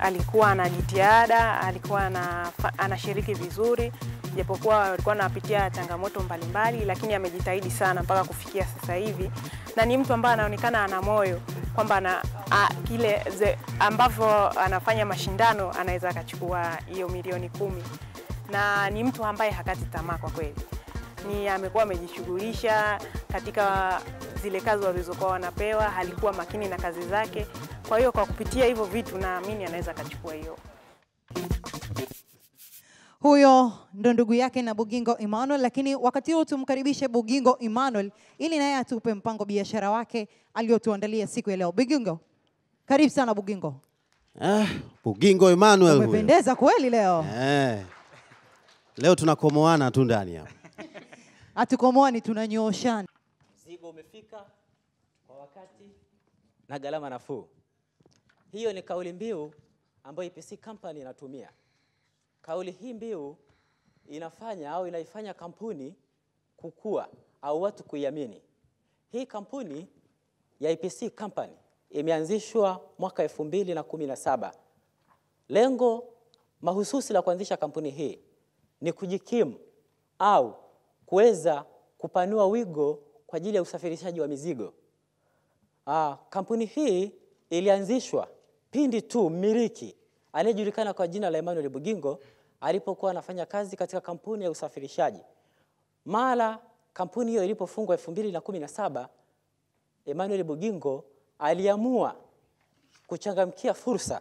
alikuwa ana jitihada, alikuwa ana, anashiriki vizuri, japokuwa alikuwa anapitia changamoto mbalimbali, lakini amejitahidi sana mpaka kufikia sasa hivi, na ni mtu ambaye anaonekana ana moyo kwamba ana, a, kile ambavyo anafanya mashindano anaweza akachukua hiyo milioni kumi, na ni mtu ambaye hakati tamaa kwa kweli ni amekuwa amejishughulisha katika zile kazi walizokuwa wanapewa, alikuwa makini na kazi zake. Kwa hiyo kwa kupitia hivyo vitu naamini anaweza akachukua hiyo. Huyo ndo ndugu yake na Bugingo Emmanuel, lakini wakati huo tumkaribishe Bugingo Emmanuel ili naye atupe mpango biashara wake aliyotuandalia siku ya leo. Bugingo, karibu sana Bugingo. Ah, Bugingo Emmanuel. Umependeza kweli leo, Eh. Leo tunakomoana tu ndani hapa. hatukomoani tunanyooshana. Mzigo umefika kwa wakati na gharama nafuu. Hiyo ni kauli mbiu ambayo EPC Company inatumia. Kauli hii mbiu inafanya au inaifanya kampuni kukua au watu kuiamini. Hii kampuni ya EPC Company imeanzishwa mwaka elfu mbili na kumi na saba. Lengo mahususi la kuanzisha kampuni hii ni kujikimu au kuweza kupanua wigo kwa ajili ya usafirishaji wa mizigo. Aa, kampuni hii ilianzishwa pindi tu mmiliki anayejulikana kwa jina la Emmanuel Bugingo alipokuwa anafanya kazi katika kampuni ya usafirishaji. Mara kampuni hiyo ilipofungwa elfu mbili na kumi na saba, Emmanuel Bugingo aliamua kuchangamkia fursa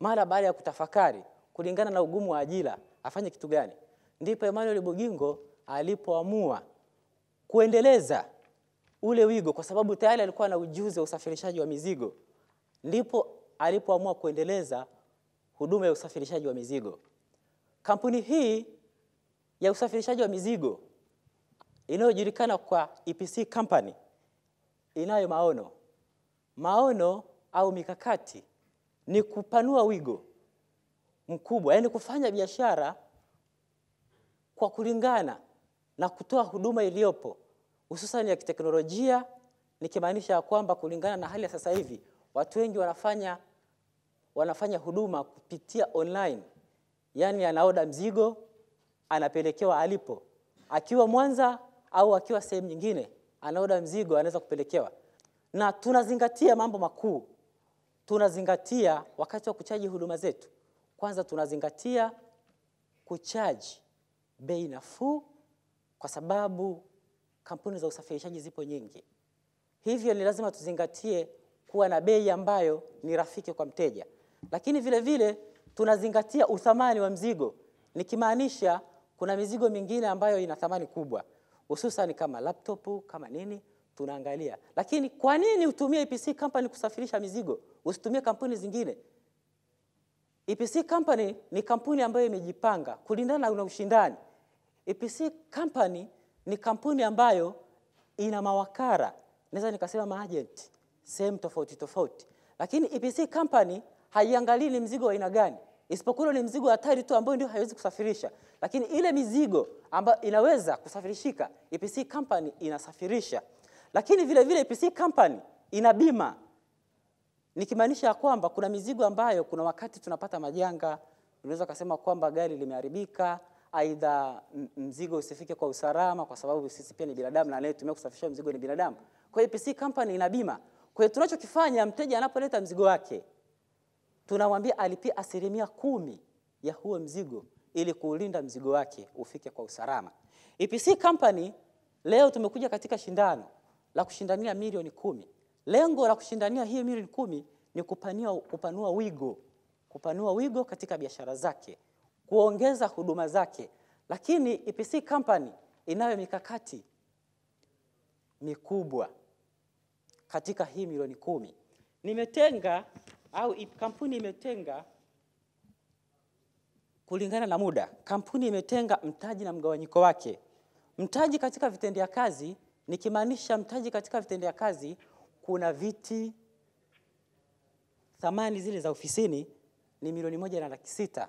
mara baada ya kutafakari kulingana na ugumu wa ajira afanye kitu gani. Ndipo Emmanuel Bugingo alipoamua kuendeleza ule wigo, kwa sababu tayari alikuwa na ujuzi wa usafirishaji wa mizigo, ndipo alipoamua kuendeleza huduma ya usafirishaji wa mizigo. Kampuni hii ya usafirishaji wa mizigo inayojulikana kwa EPC Company inayo maono. Maono au mikakati ni kupanua wigo mkubwa, yaani kufanya biashara kwa kulingana na kutoa huduma iliyopo hususan ya kiteknolojia, nikimaanisha kwamba kulingana na hali ya sasa hivi watu wengi wanafanya wanafanya huduma kupitia online, yaani anaoda mzigo anapelekewa alipo, akiwa Mwanza au akiwa sehemu nyingine, anaoda mzigo anaweza kupelekewa, na tunazingatia mambo makuu. Tunazingatia wakati wa kuchaji huduma zetu, kwanza tunazingatia kuchaji bei nafuu, kwa sababu kampuni za usafirishaji zipo nyingi, hivyo ni lazima tuzingatie kuwa na bei ambayo ni rafiki kwa mteja, lakini vile vile tunazingatia uthamani wa mzigo, nikimaanisha kuna mizigo mingine ambayo ina thamani kubwa, hususan kama laptop kama nini tunaangalia. Lakini kwa nini utumie EPC company kusafirisha mizigo, usitumie kampuni zingine? EPC company ni kampuni ambayo imejipanga kulingana na ushindani. EPC company ni kampuni ambayo ina mawakala, naweza nikasema maagent sehemu tofauti tofauti, lakini EPC company haiangalii ni mzigo wa aina gani, isipokuwa ni mzigo hatari tu ambayo ndio haiwezi kusafirisha, lakini ile mizigo ambayo inaweza kusafirishika EPC company inasafirisha. Lakini vile vile EPC company ina bima, nikimaanisha kwamba kuna mizigo ambayo kuna wakati tunapata majanga, unaweza kusema kwamba gari limeharibika aidha mzigo usifike kwa usalama, kwa sababu sisi pia ni binadamu na anayetumia kusafirisha mzigo ni binadamu. Kwa hiyo PC company ina bima. Kwa hiyo tunachokifanya, mteja anapoleta mzigo wake, tunamwambia alipie asilimia kumi ya huo mzigo ili kuulinda mzigo wake ufike kwa usalama. EPC company leo tumekuja katika shindano la kushindania milioni kumi. Lengo la kushindania hiyo milioni kumi ni kupanua, kupanua wigo, kupanua wigo katika biashara zake kuongeza huduma zake, lakini EPC company inayo mikakati mikubwa katika hii milioni kumi. Nimetenga au kampuni imetenga kulingana na muda, kampuni imetenga mtaji na mgawanyiko wake. Mtaji katika vitendea kazi, nikimaanisha mtaji katika vitendea kazi, kuna viti thamani zile za ofisini ni milioni moja na laki sita,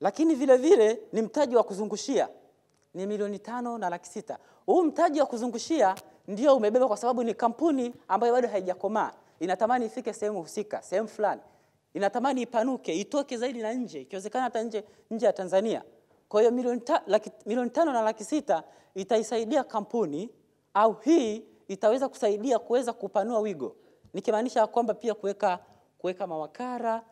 lakini vile vile ni mtaji wa kuzungushia ni milioni tano na laki sita. Huu mtaji wa kuzungushia ndio umebeba kwa sababu ni kampuni ambayo bado haijakomaa, inatamani ifike sehemu husika, sehemu fulani, inatamani ipanuke, itoke zaidi na nje, ikiwezekana hata nje, nje ya Tanzania. Kwa hiyo milioni, ta, laki, milioni tano na laki sita itaisaidia kampuni au hii itaweza kusaidia kuweza kupanua wigo, nikimaanisha kwamba pia kuweka kuweka mawakala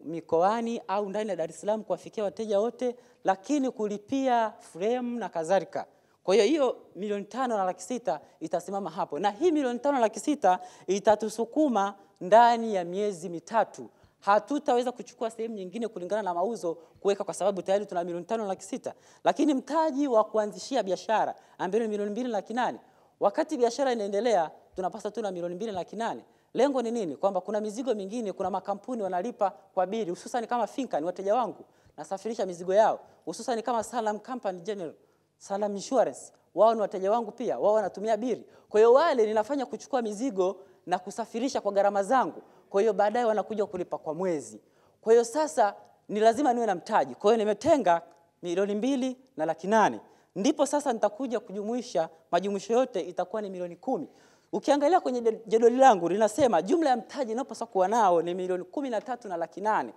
mikoani au ndani ya Dar es Salaam kuwafikia wateja wote, lakini kulipia frame na kadhalika. Kwa hiyo hiyo milioni tano na laki sita itasimama hapo, na hii milioni tano na laki sita itatusukuma ndani ya miezi mitatu. Hatutaweza kuchukua sehemu nyingine kulingana na mauzo kuweka, kwa sababu tayari tuna milioni tano na laki sita, lakini mtaji wa kuanzishia biashara ambayo ni milioni mbili na laki nane wakati biashara inaendelea tunapasa tu na milioni mbili na laki nane. Lengo ni nini? Kwamba kuna mizigo mingine, kuna makampuni wanalipa kwa bili, hususan kama Finca ni wateja wangu, nasafirisha mizigo yao, hususan kama Salam Company General, Salam Insurance, wao ni wateja wangu pia, wao wanatumia bili. Kwa hiyo wale ninafanya kuchukua mizigo na kusafirisha kwa gharama zangu, kwa hiyo baadaye wanakuja kulipa kwa mwezi. Kwa hiyo sasa ni lazima niwe na mtaji, kwa hiyo nimetenga milioni mbili na laki nane ndipo sasa nitakuja kujumuisha majumuisho yote itakuwa ni milioni kumi. Ukiangalia kwenye jedwali langu linasema jumla ya mtaji inayopaswa kuwa nao ni milioni kumi na tatu na laki nane.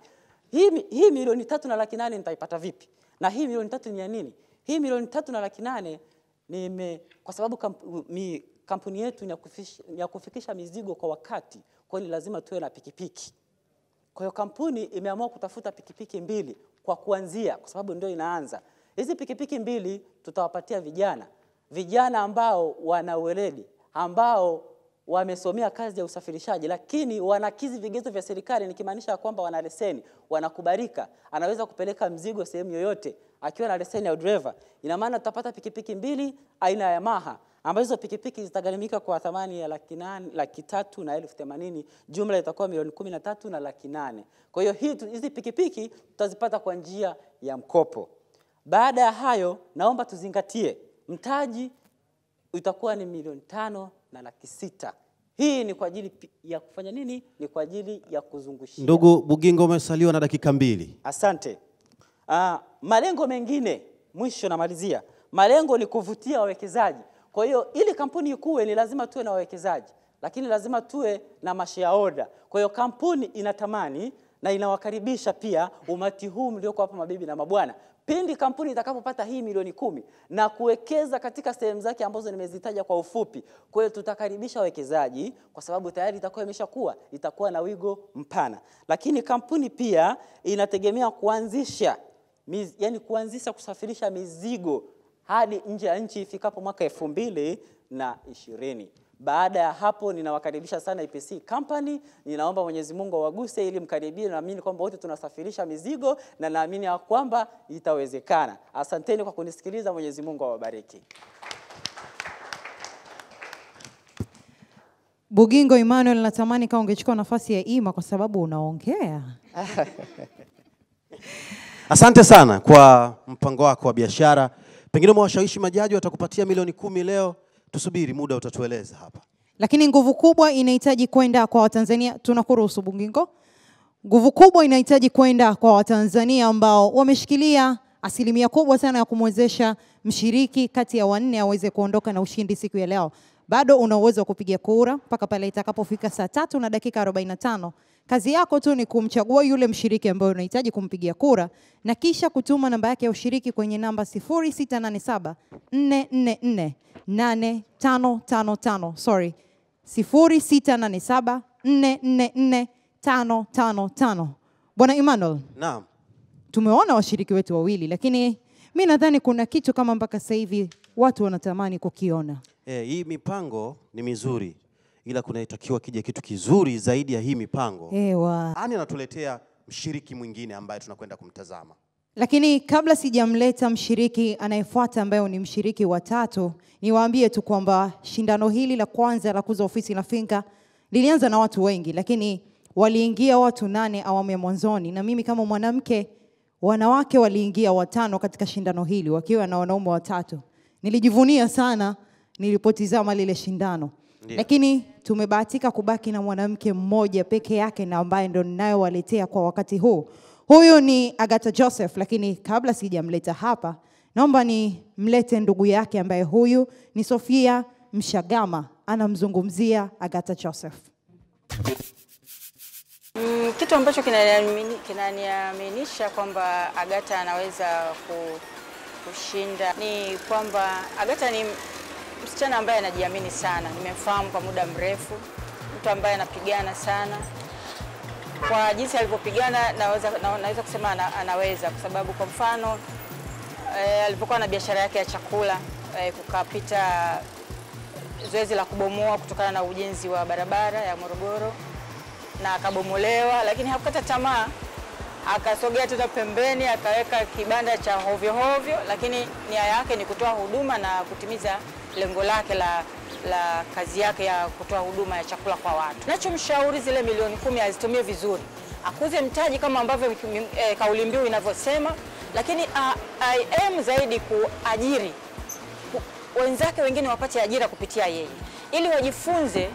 Hii, hii milioni tatu na laki nane nitaipata vipi? Na hii milioni tatu ni ya nini? Hii milioni tatu na laki nane nime, kwa sababu kamp, mi, kampuni yetu ni ya kufikisha, kufikisha mizigo kwa wakati, kwa hiyo lazima tuwe na pikipiki. Kwa hiyo kampuni imeamua kutafuta pikipiki mbili kwa kuanzia, kwa sababu ndio inaanza. Hizi pikipiki mbili tutawapatia vijana, vijana ambao wana weledi, ambao wamesomea kazi ya usafirishaji, lakini wanakizi vigezo vya serikali, nikimaanisha kwamba wana leseni, wanakubalika, anaweza kupeleka mzigo sehemu yoyote akiwa na leseni ya udereva. Ina maana tutapata pikipiki mbili aina ya Yamaha ambazo pikipiki zitagharimika kwa thamani ya laki, nane, laki tatu na elfu themanini jumla itakuwa milioni kumi na tatu na laki nane. Kwa hiyo hizi pikipiki tutazipata kwa njia ya mkopo. Baada ya hayo, naomba tuzingatie mtaji itakuwa ni milioni tano na laki sita. Hii ni kwa ajili ya kufanya nini? Ni kwa ajili ya kuzungushia. Ndugu Bugingo, umesaliwa na dakika mbili. Asante. Aa, malengo mengine, mwisho namalizia, malengo ni kuvutia wawekezaji. Kwa hiyo ili kampuni ikuwe, ni lazima tuwe na wawekezaji, lakini lazima tuwe na mashareholder. Kwa hiyo kampuni inatamani na inawakaribisha pia umati huu mlioko hapa, mabibi na mabwana, pindi kampuni itakapopata hii milioni kumi na kuwekeza katika sehemu zake ambazo nimezitaja kwa ufupi. Kwa hiyo tutakaribisha wawekezaji kwa sababu tayari itakuwa imeshakuwa, itakuwa na wigo mpana, lakini kampuni pia inategemea kuanzisha miz, yani kuanzisha kusafirisha mizigo hadi nje ya nchi ifikapo mwaka elfu mbili na ishirini. Baada ya hapo ninawakaribisha sana IPC Company. Ninaomba Mwenyezi Mungu awaguse ili mkaribie. Naamini kwamba wote tunasafirisha mizigo na naamini ya kwamba itawezekana. Asanteni kwa kunisikiliza. Mwenyezi Mungu awabariki. Bugingo Emmanuel, natamani kama ungechukua nafasi ya Ima kwa sababu unaongea. Asante sana kwa mpango wako wa biashara. Pengine umewashawishi majaji watakupatia milioni kumi leo. Tusubiri, muda utatueleza hapa. Lakini nguvu kubwa inahitaji kwenda kwa Watanzania. Tunakuruhusu bungingo Nguvu kubwa inahitaji kwenda kwa Watanzania ambao wameshikilia asilimia kubwa sana ya kumwezesha mshiriki kati ya wanne aweze kuondoka na ushindi siku ya leo. Bado una uwezo wa kupiga kura mpaka pale itakapofika saa tatu na dakika 45. Kazi yako tu ni kumchagua yule mshiriki ambaye unahitaji kumpigia kura na kisha kutuma namba yake ya ushiriki kwenye namba 0687 444 8555. Sorry, 0687 444 555. Bwana Emmanuel, Naam. tumeona washiriki wetu wawili, lakini mi nadhani kuna kitu kama mpaka sasa hivi watu wanatamani kukiona. Eh, hii mipango ni mizuri ila kunatakiwa kija kitu kizuri zaidi ya hii mipango. Ewa. Ani anatuletea mshiriki mwingine ambaye tunakwenda kumtazama. Lakini kabla sijamleta mshiriki anayefuata ambaye ni mshiriki wa tatu, niwaambie tu kwamba shindano hili la kwanza la kuza ofisi na finka lilianza na watu wengi, lakini waliingia watu nane awamu ya mwanzoni, na mimi kama mwanamke, wanawake waliingia watano katika shindano hili wakiwa na wanaume watatu. Nilijivunia sana nilipotizama lile shindano Ndiyo. lakini tumebahatika kubaki na mwanamke mmoja peke yake na ambaye ndo ninayowaletea kwa wakati huu. Huyu ni Agatha Joseph, lakini kabla sijamleta hapa, naomba nimlete ndugu yake ambaye huyu ni Sofia Mshagama, anamzungumzia Agatha Joseph. Mm, kitu ambacho kinaniaminisha kwamba Agata anaweza ku, kushinda ni kwamba Agata ni msichana ambaye anajiamini sana. Nimemfahamu kwa muda mrefu, mtu ambaye anapigana sana. Kwa jinsi alivyopigana naweza, na, naweza kusema ana, anaweza kwa sababu kwa mfano e, alipokuwa na biashara yake ya chakula e, kukapita zoezi la kubomoa kutokana na ujenzi wa barabara ya Morogoro na akabomolewa, lakini hakukata tamaa, akasogea tena pembeni, akaweka kibanda cha hovyo hovyo, lakini nia yake ni kutoa huduma na kutimiza lengo lake la, la kazi yake ya kutoa huduma ya chakula kwa watu. Nachomshauri zile milioni kumi azitumie vizuri, akuze mtaji kama ambavyo e, kauli mbiu inavyosema, lakini a- aim zaidi kuajiri ku- wenzake wengine wapate ajira kupitia yeye, ili wajifunze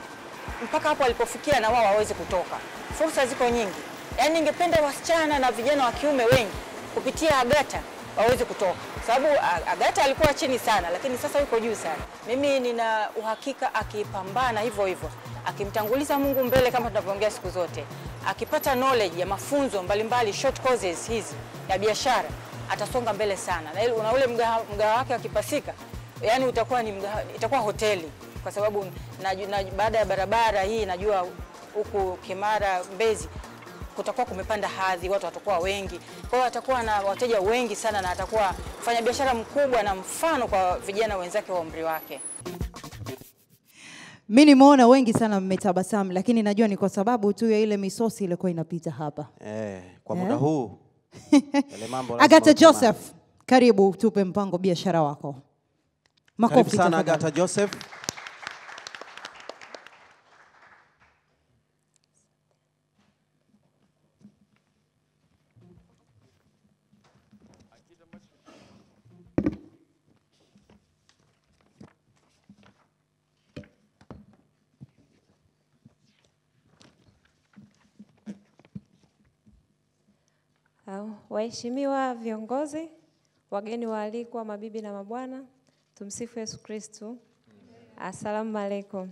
mpaka hapo walipofikia na wao waweze kutoka. Fursa ziko nyingi, yaani ningependa wasichana na vijana wa kiume wengi kupitia Agata waweze kutoka, sababu Agata alikuwa chini sana, lakini sasa yuko juu sana. Mimi nina uhakika akipambana hivyo hivyo, akimtanguliza Mungu mbele kama tunavyoongea siku zote, akipata knowledge ya mafunzo mbalimbali short courses hizi ya biashara, atasonga mbele sana, na ule mgawa mga wake akipasika, yani utakuwa ni mga, itakuwa hoteli. Kwa sababu na, na, baada ya barabara hii najua huku Kimara Mbezi kutakuwa kumepanda hadhi, watu watakuwa wengi, kwa hiyo atakuwa na wateja wengi sana na atakuwa mfanyabiashara mkubwa na mfano kwa vijana wenzake wa umri wake. Mi nimeona wengi sana mmetabasamu, lakini najua ni kwa sababu tu ya ile misosi ilikuwa inapita hapa. Eh, kwa Eh? muda huu utamani. Joseph, karibu tupe mpango biashara wako. Makofi sana Agata Joseph. Uh, Waheshimiwa viongozi, wageni waalikwa, mabibi na mabwana, tumsifu Yesu Kristu. Asalamu alaikum.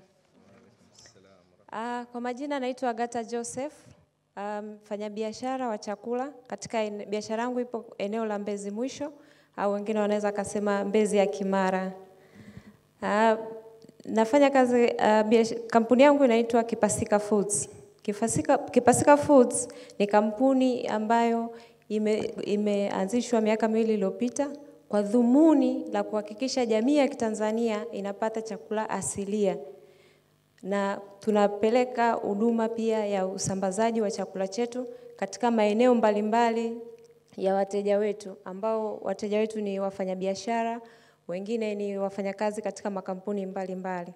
Uh, kwa majina naitwa Agata Joseph, mfanyabiashara wa chakula katika biashara yangu ipo eneo la Mbezi Mwisho au wengine wanaweza kasema Mbezi ya Kimara. Uh, nafanya kazi uh, kampuni yangu inaitwa Kipasika Foods. Kipasika, Kipasika Foods ni kampuni ambayo imeanzishwa ime, miaka miwili iliyopita kwa dhumuni la kuhakikisha jamii ya Kitanzania inapata chakula asilia na tunapeleka huduma pia ya usambazaji wa chakula chetu katika maeneo mbalimbali ya wateja wetu ambao wateja wetu ni wafanyabiashara, wengine ni wafanyakazi katika makampuni mbalimbali.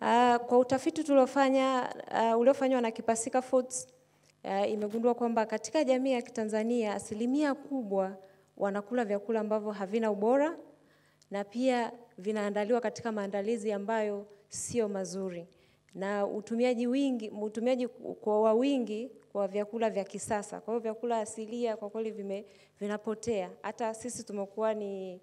Uh, kwa utafiti tuliofanya uh, uliofanywa na Kipasika Foods uh, imegundua kwamba katika jamii ya Kitanzania asilimia kubwa wanakula vyakula ambavyo havina ubora na pia vinaandaliwa katika maandalizi ambayo sio mazuri na utumiaji wingi utumiaji kwa wa wingi kwa vyakula vya kisasa. Kwa hiyo vyakula asilia kwa kweli vinapotea. Hata sisi tumekuwa ni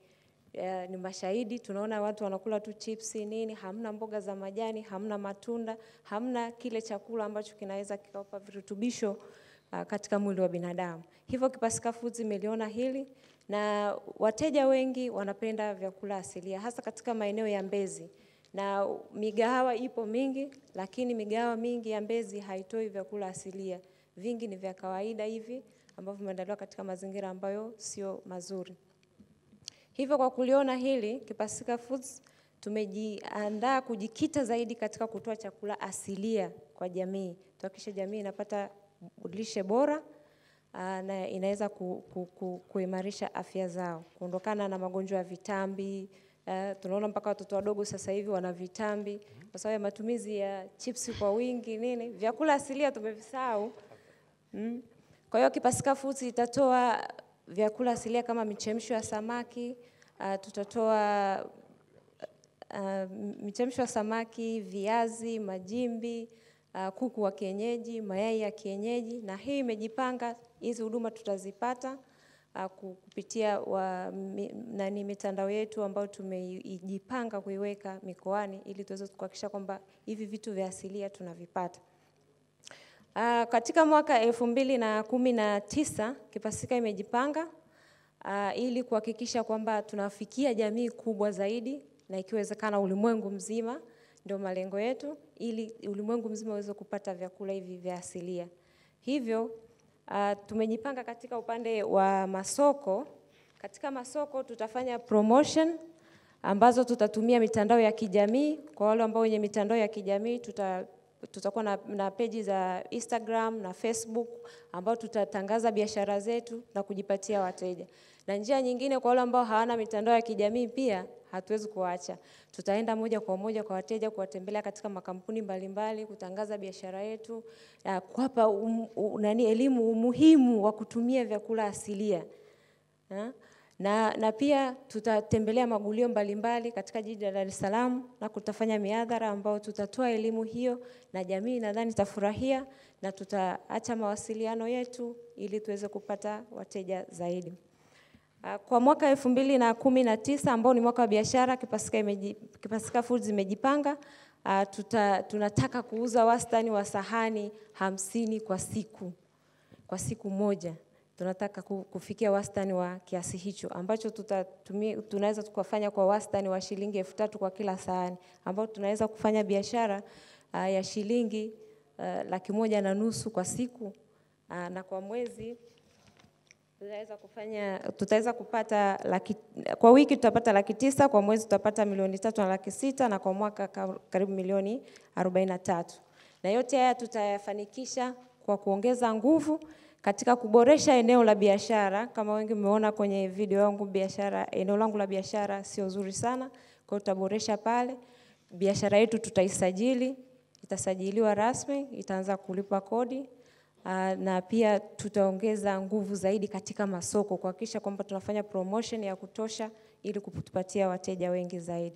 eh, ni mashahidi, tunaona watu wanakula tu chipsi nini, hamna mboga za majani, hamna matunda, hamna kile chakula ambacho kinaweza kikawapa virutubisho uh, katika mwili wa binadamu. Hivyo Kipasika Foods imeliona hili na wateja wengi wanapenda vyakula asilia hasa katika maeneo ya Mbezi na migahawa ipo mingi, lakini migahawa mingi ya Mbezi haitoi vyakula asilia. Vingi ni vya kawaida hivi ambavyo vimeandaliwa katika mazingira ambayo sio mazuri. Hivyo kwa kuliona hili, Kipasika Foods tumejiandaa kujikita zaidi katika kutoa chakula asilia kwa jamii, tuhakikishe jamii inapata lishe bora ah, na inaweza ku, ku, ku, kuimarisha afya zao, kuondokana na magonjwa ya vitambi. Uh, tunaona mpaka watoto wadogo sasa hivi wana vitambi kwa sababu ya matumizi ya chipsi kwa wingi nini, vyakula asilia tumevisahau. Mm. Kwa hiyo Kipasika Foods itatoa vyakula asilia kama michemsho ya samaki, uh, tutatoa uh, michemsho ya samaki, viazi, majimbi, uh, kuku wa kienyeji, mayai ya kienyeji, na hii imejipanga, hizi huduma tutazipata uh, kupitia wa, mi, nani mitandao yetu ambayo tumejipanga kuiweka mikoani ili tuweze kuhakikisha kwamba hivi vitu vya asilia tunavipata. Uh, katika mwaka elfu mbili na kumi na tisa Kipasika imejipanga uh, ili kuhakikisha kwamba tunafikia jamii kubwa zaidi na ikiwezekana ulimwengu mzima, ndio malengo yetu, ili ulimwengu mzima uweze kupata vyakula hivi vya asilia. Hivyo uh, tumejipanga katika upande wa masoko. Katika masoko tutafanya promotion ambazo tutatumia mitandao ya kijamii. Kwa wale ambao wenye mitandao ya kijamii tuta tutakuwa na, na peji za Instagram na Facebook ambao tutatangaza biashara zetu na kujipatia wateja. Na njia nyingine kwa wale ambao hawana mitandao ya kijamii pia hatuwezi kuacha. Tutaenda moja kwa moja kwa wateja, kuwatembelea katika makampuni mbalimbali, kutangaza biashara yetu, kuwapa um, um, nani elimu umuhimu wa kutumia vyakula asilia. Ha? Na, na pia tutatembelea magulio mbalimbali katika jiji la Dar es Salaam na kutafanya miadhara ambao tutatoa elimu hiyo na jamii nadhani itafurahia na tutaacha mawasiliano yetu ili tuweze kupata wateja zaidi. Ah, Kwa mwaka elfu mbili na kumi na tisa ambao ni mwaka wa biashara, Kipasika, Kipasika Foods imejipanga ah, tuta, tunataka kuuza wastani wa sahani hamsini kwa siku kwa siku moja tunataka kufikia wastani wa kiasi hicho ambacho tutatumia, tunaweza tukafanya kwa wastani wa shilingi elfu tatu kwa kila sahani, ambao tunaweza kufanya biashara uh, ya shilingi uh, laki moja na nusu kwa siku uh, na kwa mwezi tutaweza kufanya tutaweza kupata laki, kwa wiki tutapata laki tisa, kwa mwezi tutapata milioni tatu na laki sita na kwa mwaka karibu milioni arobaini na tatu. Na yote haya tutayafanikisha kwa kuongeza nguvu katika kuboresha eneo la biashara. Kama wengi mmeona kwenye video yangu, biashara, eneo langu la biashara sio zuri sana, kwa tutaboresha pale. Biashara yetu tutaisajili, itasajiliwa rasmi, itaanza kulipa kodi Ah, na pia tutaongeza nguvu zaidi katika masoko kuhakikisha kwamba tunafanya promotion ya kutosha ili kutupatia wateja wengi zaidi.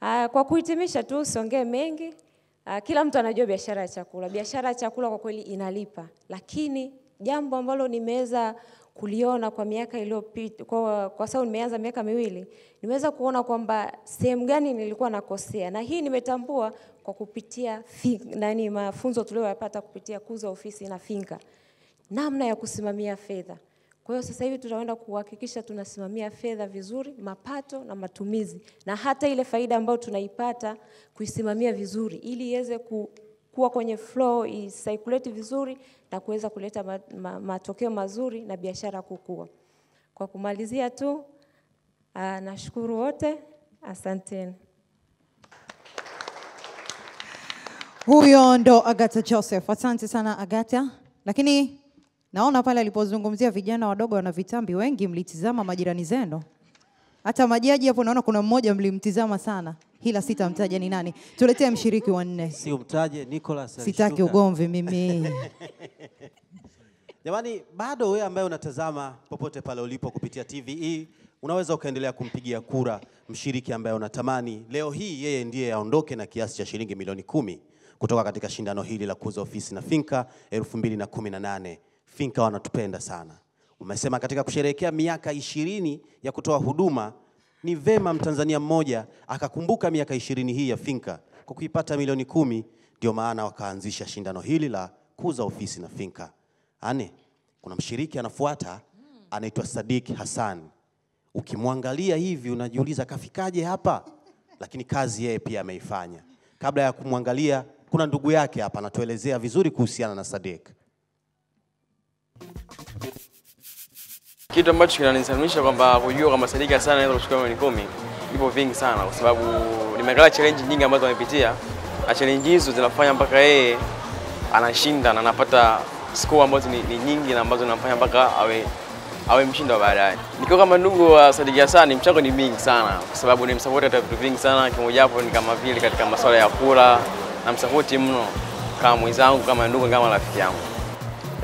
Ah, Kwa kuhitimisha tu, siongee mengi. Ah, Kila mtu anajua biashara ya chakula. Biashara ya chakula kwa kweli inalipa, lakini jambo ambalo nimeweza kuliona kwa miaka iliyopita, kwa, kwa sababu nimeanza miaka miwili, nimeweza kuona kwamba sehemu gani nilikuwa nakosea, na hii nimetambua kwa kupitia think, nani mafunzo tuliyoyapata kupitia Kuza Ofisi na Finka, namna ya kusimamia fedha. Kwa hiyo sasa hivi tutaenda kuhakikisha tunasimamia fedha vizuri, mapato na matumizi, na hata ile faida ambayo tunaipata kuisimamia vizuri, ili iweze ku, kuwa kwenye flow, isaikuleti vizuri na kuweza kuleta ma, ma, matokeo mazuri na biashara kukua. Kwa kumalizia tu, aa, nashukuru wote, asanteni. Huyo ndo Agata Joseph. Asante sana Agata. Lakini naona pale alipozungumzia vijana wadogo wana vitambi, wengi mlitizama majirani zenu. Hata majaji hapo naona kuna mmoja mlimtizama sana, ila sitamtaja ni nani. Tuletee mshiriki wa nne. Si umtaje Nicholas Sitaki ugomvi mimi. Jamani, bado wewe ambaye unatazama popote pale ulipo kupitia TVE, unaweza ukaendelea kumpigia kura mshiriki ambaye unatamani leo hii yeye ndiye aondoke na kiasi cha shilingi milioni kumi kutoka katika shindano hili la kuuza ofisi na Finka 2018. Finka wanatupenda sana. Umesema katika kusherehekea miaka ishirini ya kutoa huduma ni vema Mtanzania mmoja akakumbuka miaka ishirini hii ya Finka kwa kuipata milioni kumi. Ndio maana wakaanzisha shindano hili la kuza ofisi na Finka. Ane, kuna mshiriki anafuata anaitwa Sadik Hassan. Ukimwangalia hivi unajiuliza kafikaje hapa, lakini kazi yeye pia ameifanya. Kabla ya kumwangalia, kuna ndugu yake hapa anatuelezea vizuri kuhusiana na Sadik. Kitu ambacho kinanisalimisha kwamba kujua kwamba Sadiki Hassan anaweza kuchukua milioni kumi ipo vingi sana, kwa sababu nimeangalia challenge nyingi ambazo amepitia na challenge hizo zinafanya mpaka yeye anashinda na anapata score ambazo ni, ni nyingi na ambazo zinamfanya mpaka awe awe mshindi wa baadaye. Nikiwa kama ndugu wa Sadiki Hassan, mchango ni mingi sana, kwa sababu ni msapoti katika vitu vingi sana. Kimojawapo ni kama vile katika masuala ya kula, na msapoti mno kama mwenzangu, kama ndugu, kama rafiki yangu.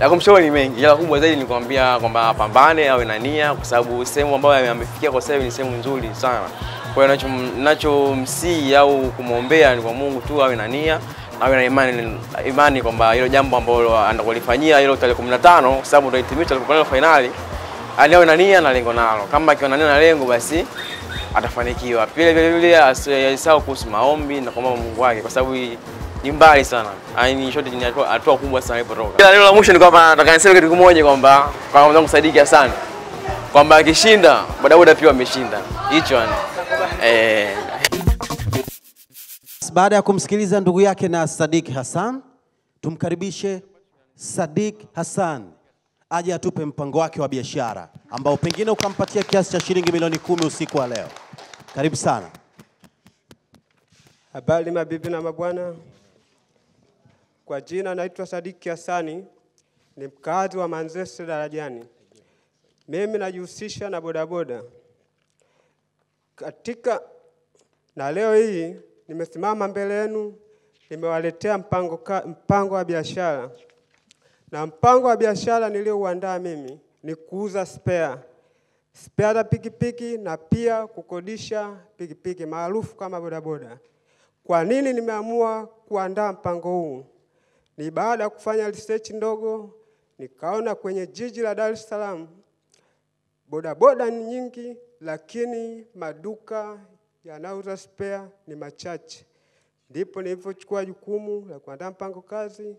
Ya kumshauri mengi, ila kubwa zaidi ni kumwambia kwamba apambane, awe na nia, kwa sababu sehemu ambayo amefikia kwa sasa ni sehemu nzuri sana. Kwa hiyo nacho- nachomsihi au kumwombea ni kwa Mungu tu awe na nia awe na imani, imani kwamba hilo jambo ambalo anakulifanyia hilo tarehe 15 kwa sababu ndio hitimisho la fainali, ani awe na nia na lengo nalo. Kama akiwa na nia na lengo, basi atafanikiwa. Pia vile vile asisahau kuhusu maombi na kuomba Mungu wake, kwa sababu ni mbali sana, yaani shoti ni hatua hatua kubwa sana ilipotoka. Ila neno la mwisho ni kwamba nataka niseme kitu kimoja kwamba kwa mwenzangu Sadiki sana kwamba akishinda bodaboda pia wameshinda hicho yani. Eh, Baada ya kumsikiliza ndugu yake na Sadik Hassan, tumkaribishe Sadik Hassan aje atupe mpango wake wa biashara ambao pengine ukampatia kiasi cha shilingi milioni kumi usiku wa leo. Karibu sana. Habari mabibi na mabwana, kwa jina naitwa Sadiki Hassani, ni mkazi wa Manzese Darajani. Mimi najihusisha na bodaboda katika, na leo hii nimesimama mbele yenu, nimewaletea mpango, mpango wa biashara, na mpango wa biashara niliouandaa mimi ni kuuza spare spare za pikipiki na pia kukodisha pikipiki maarufu kama bodaboda. Kwa nini nimeamua kuandaa mpango huu? Ni baada ya kufanya research ndogo, nikaona kwenye jiji la Dar es Salaam bodaboda ni nyingi, lakini maduka yanauza spare ni machache. Ndipo nilivyochukua jukumu la kuandaa mpango kazi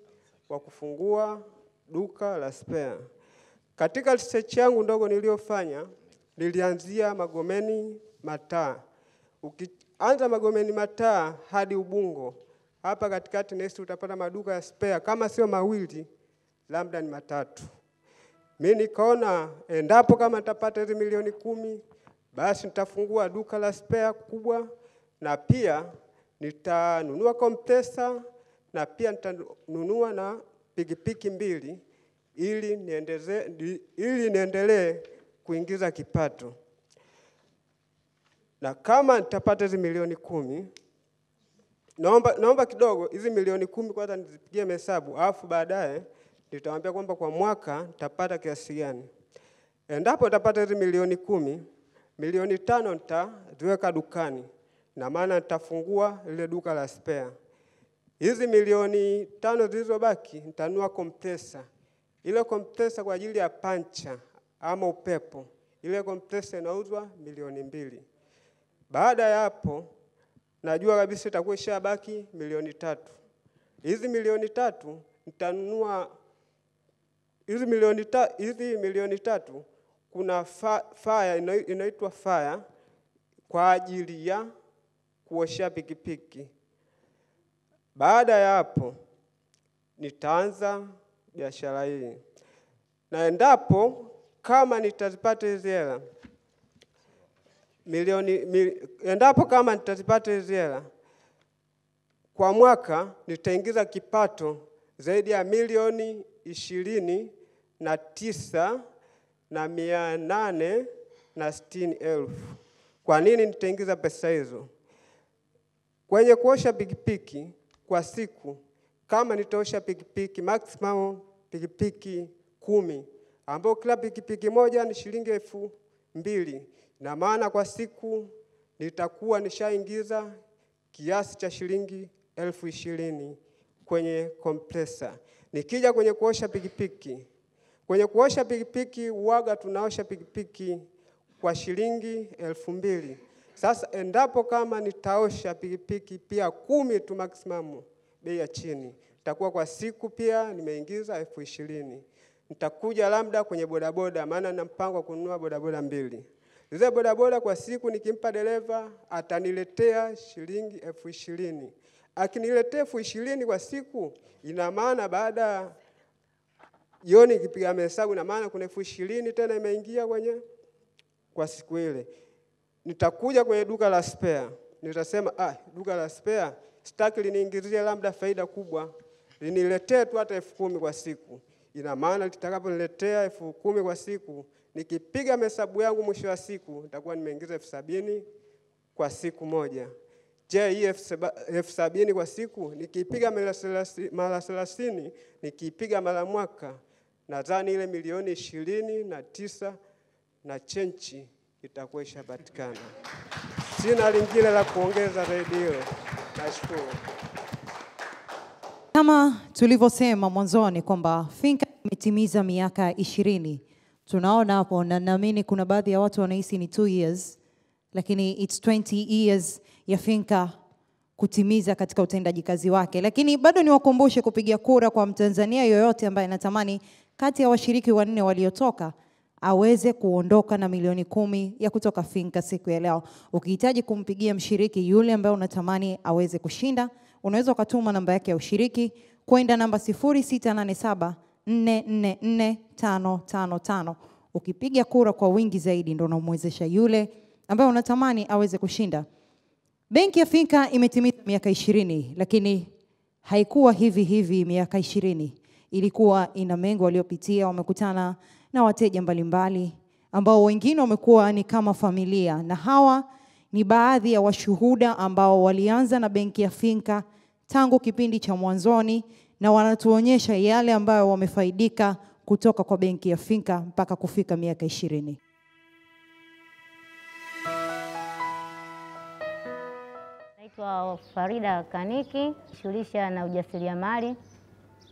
wa kufungua duka la spare. Katika research yangu ndogo niliyofanya, nilianzia Magomeni Mataa. Ukianza Magomeni Mataa hadi Ubungo, hapa katikati nesi utapata maduka ya spare, kama sio mawili, labda ni matatu. Mi nikaona endapo kama nitapata hizi milioni kumi, basi nitafungua duka la spare kubwa, na pia nitanunua kompresa na pia nitanunua na pikipiki mbili ili niendeze, ili niendelee kuingiza kipato. Na kama nitapata hizi milioni kumi, naomba, naomba kidogo hizi milioni kumi kwanza nizipigie mahesabu, alafu baadaye nitawaambia kwamba kwa mwaka nitapata kiasi gani. Endapo nitapata hizi milioni kumi, milioni tano nitaziweka dukani, na maana nitafungua lile duka la spare. Hizi milioni tano zilizobaki nitanunua kompresa. Ile kompresa kwa ajili ya pancha ama upepo, ile kompresa inauzwa milioni mbili. Baada ya hapo, najua kabisa itakuwa ishabaki milioni tatu. Hizi milioni tatu nitanunua hizi milioni ta, hizi milioni tatu kuna fa, faya inaitwa faya kwa ajili ya kuoshea pikipiki. Baada ya hapo nitaanza biashara hii, na endapo kama nitazipata hizi hela milioni mil, endapo kama nitazipata hizi hela kwa mwaka nitaingiza kipato zaidi ya milioni ishirini na tisa na mia nane na sitini elfu. Kwa nini nitaingiza pesa hizo? Kwenye kuosha pikipiki kwa siku, kama nitaosha pikipiki maximum pikipiki kumi, ambao kila pikipiki moja ni shilingi elfu mbili, na maana kwa siku nitakuwa nishaingiza kiasi cha shilingi elfu ishirini kwenye kompresa. Nikija kwenye kuosha pikipiki, kwenye kuosha pikipiki uwaga tunaosha pikipiki kwa shilingi elfu mbili. Sasa endapo kama nitaosha pikipiki pia kumi tu maximum, bei ya chini, nitakuwa kwa siku pia nimeingiza elfu ishirini. Nitakuja labda kwenye bodaboda, maana na mpango wa kununua bodaboda mbili. Zile bodaboda kwa siku nikimpa dereva ataniletea shilingi elfu ishirini. Akiniletea elfu ishirini kwa siku, ina maana baada jioni ikipiga mahesabu, ina maana kuna elfu ishirini tena imeingia kwenye kwa siku ile. Nitakuja kwenye duka la spare, nitasema ah, duka la spare sitaki liniingizie labda faida kubwa, liniletee tu hata elfu kumi kwa siku. ina maana litakaponiletea elfu kumi kwa siku, nikipiga mahesabu yangu mwisho wa siku nitakuwa nimeingiza elfu sabini kwa siku moja. Je, hii elfu sabini kwa siku nikiipiga mara thelathini nikiipiga mara mwaka, nadhani ile milioni ishirini na tisa na chenchi itakuwa ishapatikana. Sina lingine la kuongeza zaidi hilo. Nashukuru. Kama tulivyosema mwanzoni kwamba Finka imetimiza miaka ishirini, tunaona hapo, na naamini kuna baadhi ya watu wanahisi ni two years, lakini it's 20 years ya Finka kutimiza katika utendaji kazi wake. Lakini bado niwakumbushe kupiga kura kwa Mtanzania yoyote ambaye anatamani kati ya washiriki wanne waliotoka aweze kuondoka na milioni kumi ya kutoka Finka siku ya leo. Ukihitaji kumpigia mshiriki yule ambaye unatamani aweze kushinda, unaweza ukatuma namba yake ya ushiriki kwenda namba 0687 444 555. Ukipiga kura kwa wingi zaidi, ndo unamwezesha yule ambaye unatamani aweze kushinda. Benki ya Finca imetimiza miaka ishirini, lakini haikuwa hivi hivi miaka ishirini. Ilikuwa ina mengo waliopitia, wamekutana na wateja mbalimbali ambao wengine wamekuwa ni kama familia, na hawa ni baadhi ya washuhuda ambao walianza na benki ya Finka tangu kipindi cha mwanzoni na wanatuonyesha yale ambayo wamefaidika kutoka kwa benki ya Finka mpaka kufika miaka ishirini. Naitwa Farida Kaniki, shughulisha na ujasiriamali,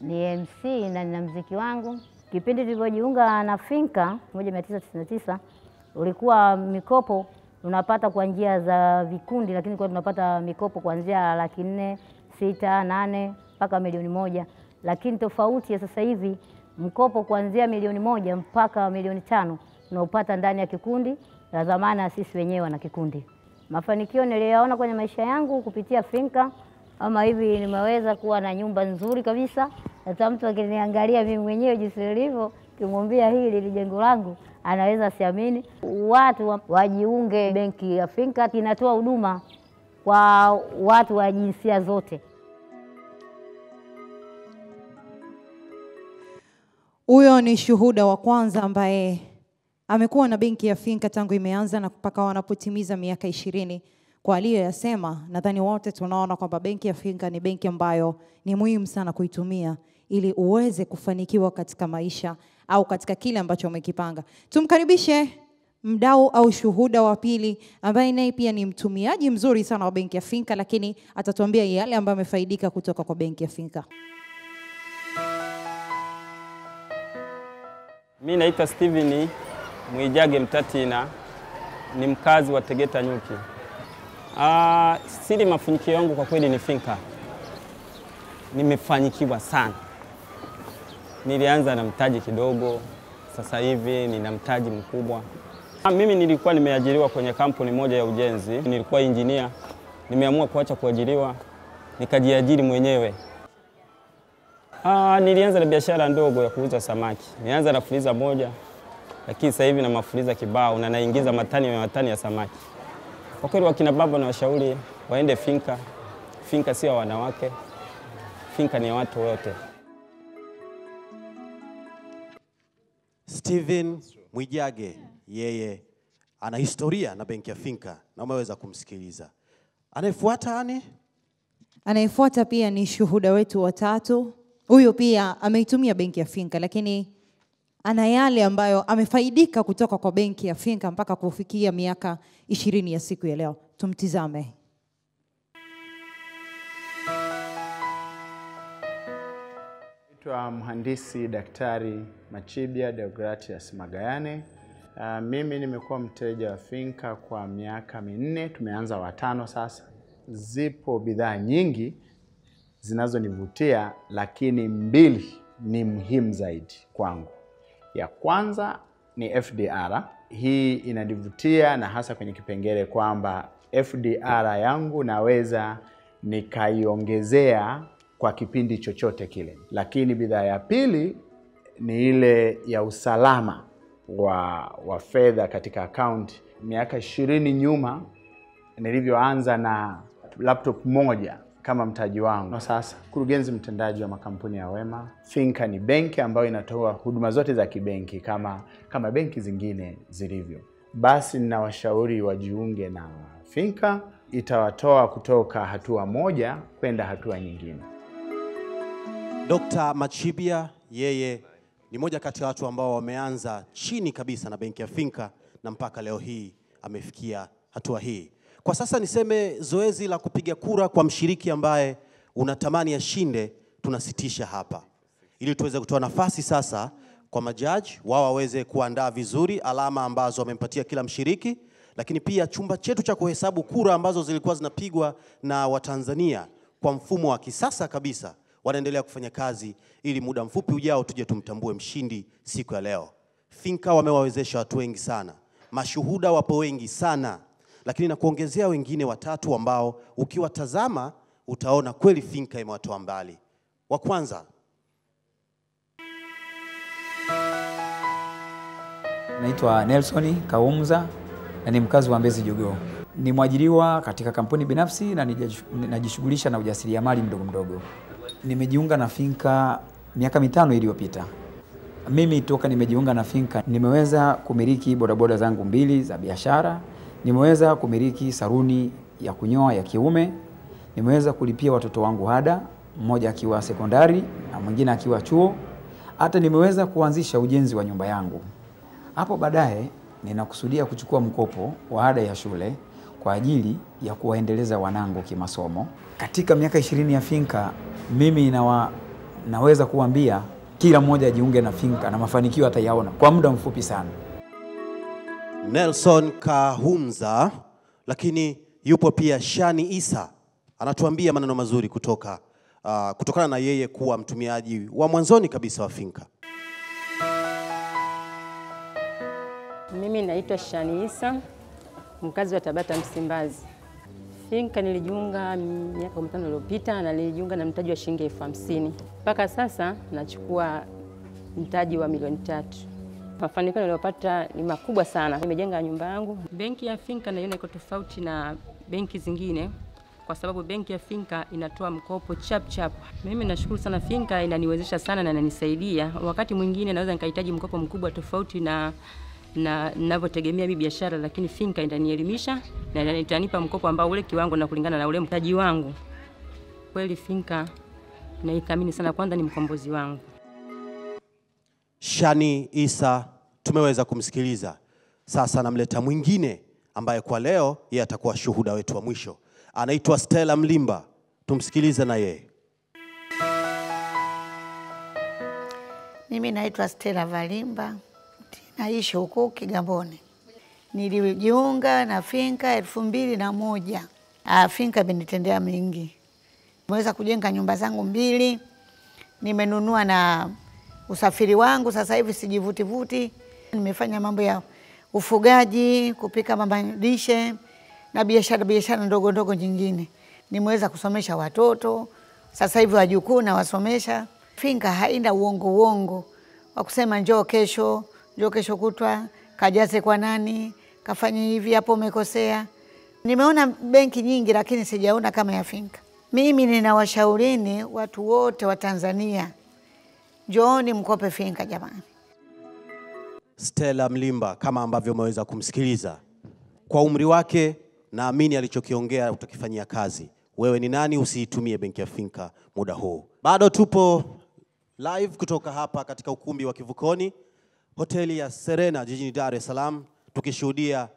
ni MC na nina mziki wangu. Kipindi tulivyojiunga na Finka 1999 ulikuwa mikopo tunapata kwa njia za vikundi, lakini kwa tunapata mikopo kuanzia laki nne, sita, nane mpaka milioni moja. Lakini tofauti ya sasa hivi mkopo kuanzia milioni moja mpaka milioni tano unaopata ndani ya kikundi na dhamana sisi wenyewe wana kikundi. Mafanikio niliyoyaona kwenye maisha yangu kupitia Finka, ama hivi nimeweza kuwa na nyumba nzuri kabisa. Hata mtu akiniangalia mimi mwenyewe jinsi nilivyo, kimwambia hili ni jengo langu, anaweza siamini. Watu wajiunge benki ya Finka, inatoa huduma kwa watu wa jinsia zote. Huyo ni shuhuda wa kwanza ambaye amekuwa na benki ya Finka tangu imeanza na mpaka wanapotimiza miaka ishirini. Kwa aliyoyasema, nadhani wote tunaona kwamba benki ya Finka ni benki ambayo ni muhimu sana kuitumia ili uweze kufanikiwa katika maisha au katika kile ambacho umekipanga. Tumkaribishe mdau au shuhuda wa pili ambaye naye pia ni mtumiaji mzuri sana wa benki ya Finka, lakini atatuambia yale ambayo amefaidika kutoka kwa benki ya Finka. Mi naitwa Steven Mwijage Mtatina, ni mkazi wa Tegeta Nyuki. Ah, siri mafanikio yangu kwa kweli ni Finka. nimefanyikiwa sana. Nilianza na mtaji kidogo, sasa hivi nina mtaji mkubwa. Ah, Mimi nilikuwa nimeajiriwa kwenye kampuni moja ya ujenzi, nilikuwa injinia. Nimeamua kuacha kuajiriwa, nikajiajiri mwenyewe. Ah, nilianza na biashara ndogo ya kuuza samaki. Nilianza na fuliza moja, lakini sasa hivi na mafuliza kibao na naingiza matani ya matani ya samaki. Kwa kweli wakina baba na washauri waende Finka. Finka sio ya wanawake, Finka ni ya watu wote. Steven Mwijage yeye ana historia na benki ya Finka na umeweza kumsikiliza. Anayefuata ani Anayefuata pia ni shuhuda wetu watatu. Huyu pia ameitumia benki ya Finka, lakini ana yale ambayo amefaidika kutoka kwa benki ya Finka mpaka kufikia miaka ishirini ya siku ya leo. Tumtizame. Naitwa mhandisi daktari Machibia Deogratias Magayane. Uh, mimi nimekuwa mteja wa Finka kwa miaka minne, tumeanza watano sasa. Zipo bidhaa nyingi zinazonivutia, lakini mbili ni muhimu zaidi kwangu. Ya kwanza ni FDR. Hii inanivutia na hasa kwenye kipengele kwamba FDR yangu naweza nikaiongezea kwa kipindi chochote kile. Lakini bidhaa ya pili ni ile ya usalama wa, wa fedha katika akaunti. Miaka ishirini nyuma nilivyoanza na laptop moja kama mtaji wangu. Na sasa mkurugenzi mtendaji wa makampuni ya Wema. Finka ni benki ambayo inatoa huduma zote za kibenki kama kama benki zingine zilivyo. Basi ninawashauri wajiunge na Finka, itawatoa kutoka hatua moja kwenda hatua nyingine. Dr. Machibia yeye ni moja kati ya watu ambao wameanza chini kabisa na benki ya Finka na mpaka leo hii amefikia hatua hii. Kwa sasa niseme zoezi la kupiga kura kwa mshiriki ambaye unatamani ashinde tunasitisha hapa. Ili tuweze kutoa nafasi sasa kwa majaji wao waweze kuandaa vizuri alama ambazo wamempatia kila mshiriki, lakini pia chumba chetu cha kuhesabu kura ambazo zilikuwa zinapigwa na Watanzania kwa mfumo wa kisasa kabisa wanaendelea kufanya kazi ili muda mfupi ujao tuje tumtambue mshindi siku ya leo. Finka wamewawezesha watu wengi sana, mashuhuda wapo wengi sana, lakini na kuongezea wengine watatu ambao ukiwatazama utaona kweli Finka imewatoa mbali. Wa kwanza Naitwa Nelson Kaumza na ni mkazi wa Mbezi Jogoo. Ni mwajiriwa katika kampuni binafsi na najishughulisha na ujasiriamali mdogo mdogo. Nimejiunga na Finka miaka mitano iliyopita. Mimi toka nimejiunga na Finka nimeweza kumiliki bodaboda zangu mbili za biashara, nimeweza kumiliki saruni ya kunyoa ya kiume, nimeweza kulipia watoto wangu ada, mmoja akiwa sekondari na mwingine akiwa chuo, hata nimeweza kuanzisha ujenzi wa nyumba yangu. Hapo baadaye ninakusudia kuchukua mkopo wa ada ya shule kwa ajili ya kuwaendeleza wanangu kimasomo. Katika miaka ishirini ya Finka, mimi nawa, naweza kuambia kila mmoja ajiunge na Finka na mafanikio atayaona kwa muda mfupi sana. Nelson Kahumza, lakini yupo pia Shani Isa anatuambia maneno mazuri kutoka uh, kutokana na yeye kuwa mtumiaji wa mwanzoni kabisa wa Finka. Mimi naitwa Shani Isa, mkazi wa Tabata Msimbazi. Finka nilijiunga miaka mitano iliyopita na nilijiunga na mtaji wa shilingi elfu hamsini. Mpaka sasa nachukua mtaji wa milioni tatu. Mafanikio niliyopata ni makubwa sana. Nimejenga nyumba yangu. Benki ya Finka naiona iko tofauti na benki zingine kwa sababu benki ya Finka inatoa mkopo chap chap. Mimi nashukuru sana Finka, inaniwezesha sana na inanisaidia. Wakati mwingine naweza nikahitaji mkopo mkubwa tofauti na na ninavyotegemea mimi biashara, lakini Finka itanielimisha na itanipa mkopo ambao ule kiwango na kulingana na ule mtaji wangu. Kweli Finka naithamini sana, kwanza ni mkombozi wangu. Shani Isa tumeweza kumsikiliza. Sasa namleta mwingine ambaye kwa leo yeye atakuwa shuhuda wetu wa mwisho. Anaitwa Stella Mlimba, tumsikilize na yeye. Mimi naitwa Stella Valimba, naishi huko Kigamboni. Nilijiunga na Finka elfu mbili na moja. Ah, Finka imenitendea mingi, Nimeweza kujenga nyumba zangu mbili, nimenunua na usafiri wangu, sasa hivi sijivutivuti. Nimefanya mambo ya ufugaji, kupika mamalishe na biashara biashara ndogo ndogo nyingine. Nimeweza kusomesha watoto, sasa hivi wajukuu nawasomesha. Finka haina uongo uongo wa kusema njoo kesho, njoo kesho kutwa, kajaze kwa nani, kafanye hivi, hapo umekosea. Nimeona benki nyingi, lakini sijaona kama ya Finka. Mimi ninawashaurini watu wote wa Tanzania, njooni mkope Finka jamani. Stella Mlimba, kama ambavyo umeweza kumsikiliza, kwa umri wake naamini alichokiongea utakifanyia kazi. Wewe ni nani usiitumie benki ya Finka muda huu? Bado tupo live kutoka hapa katika ukumbi wa Kivukoni, hoteli ya Serena jijini Dar es Salaam, tukishuhudia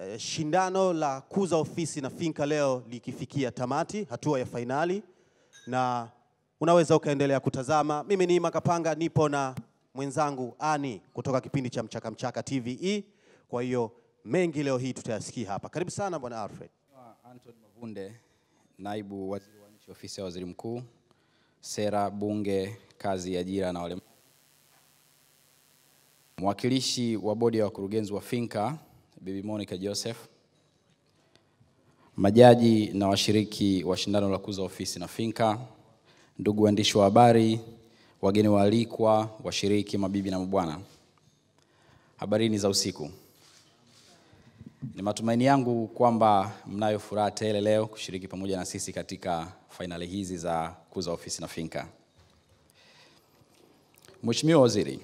eh, shindano la kuza ofisi na Finka leo likifikia tamati, hatua ya fainali, na unaweza ukaendelea kutazama. Mimi ni Makapanga, nipo na mwenzangu Ani kutoka kipindi cha Mchaka Mchaka TVE. Kwa hiyo mengi leo hii tutayasikia hapa. Karibu sana bwana Alfred. Anton Mavunde, naibu waziri wa nchi ofisi ya waziri mkuu, sera, bunge, kazi, ajira na walemavu, mwakilishi wa bodi ya wakurugenzi wa Finka Bibi Monica Joseph, majaji na washiriki wa shindano la kuza ofisi na Finka, ndugu waandishi wa habari, wageni waalikwa, washiriki, mabibi na mabwana, habarini za usiku. Ni matumaini yangu kwamba mnayo furaha tele leo kushiriki pamoja na sisi katika fainali hizi za kuza ofisi na Finka. Mheshimiwa Waziri,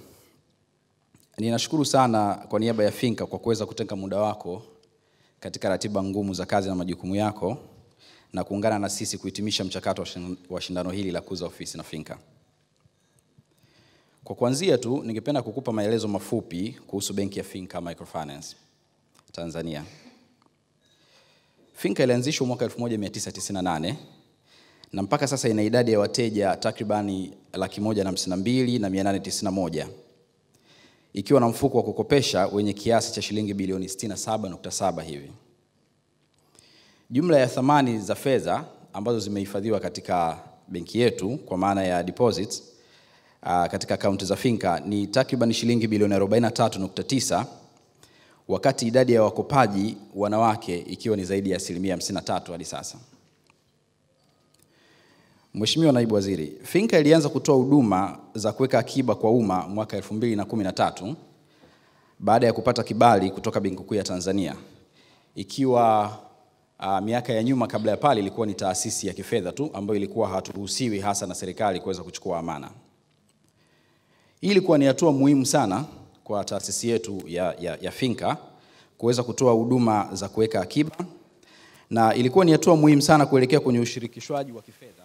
ninashukuru sana kwa niaba ya Finka kwa kuweza kutenga muda wako katika ratiba ngumu za kazi na majukumu yako na kuungana na sisi kuhitimisha mchakato wa shindano hili la kuza ofisi na Finka. Kwa kuanzia tu, ningependa kukupa maelezo mafupi kuhusu benki ya Finca Microfinance Tanzania. Finca ilianzishwa mwaka 1998 na mpaka sasa ina idadi ya wateja takribani laki moja na hamsini na mbili na mia nane tisini na moja ikiwa na mfuko wa kukopesha wenye kiasi cha shilingi bilioni 67.7 hivi. Jumla ya thamani za fedha ambazo zimehifadhiwa katika benki yetu kwa maana ya deposits uh, katika akaunti za Finka ni takriban shilingi bilioni 43.9 wakati idadi ya wakopaji wanawake ikiwa ni zaidi ya asilimia 53 hadi sasa. Mheshimiwa Naibu Waziri, Finka ilianza kutoa huduma za kuweka akiba kwa umma mwaka 2013 baada ya kupata kibali kutoka Benki Kuu ya Tanzania, ikiwa uh, miaka ya nyuma kabla ya pale ilikuwa ni taasisi ya kifedha tu ambayo ilikuwa haturuhusiwi hasa na serikali kuweza kuchukua amana. Hii ilikuwa ni hatua muhimu sana kwa taasisi yetu ya, ya, ya Finka kuweza kutoa huduma za kuweka akiba na ilikuwa ni hatua muhimu sana kuelekea kwenye ushirikishwaji wa kifedha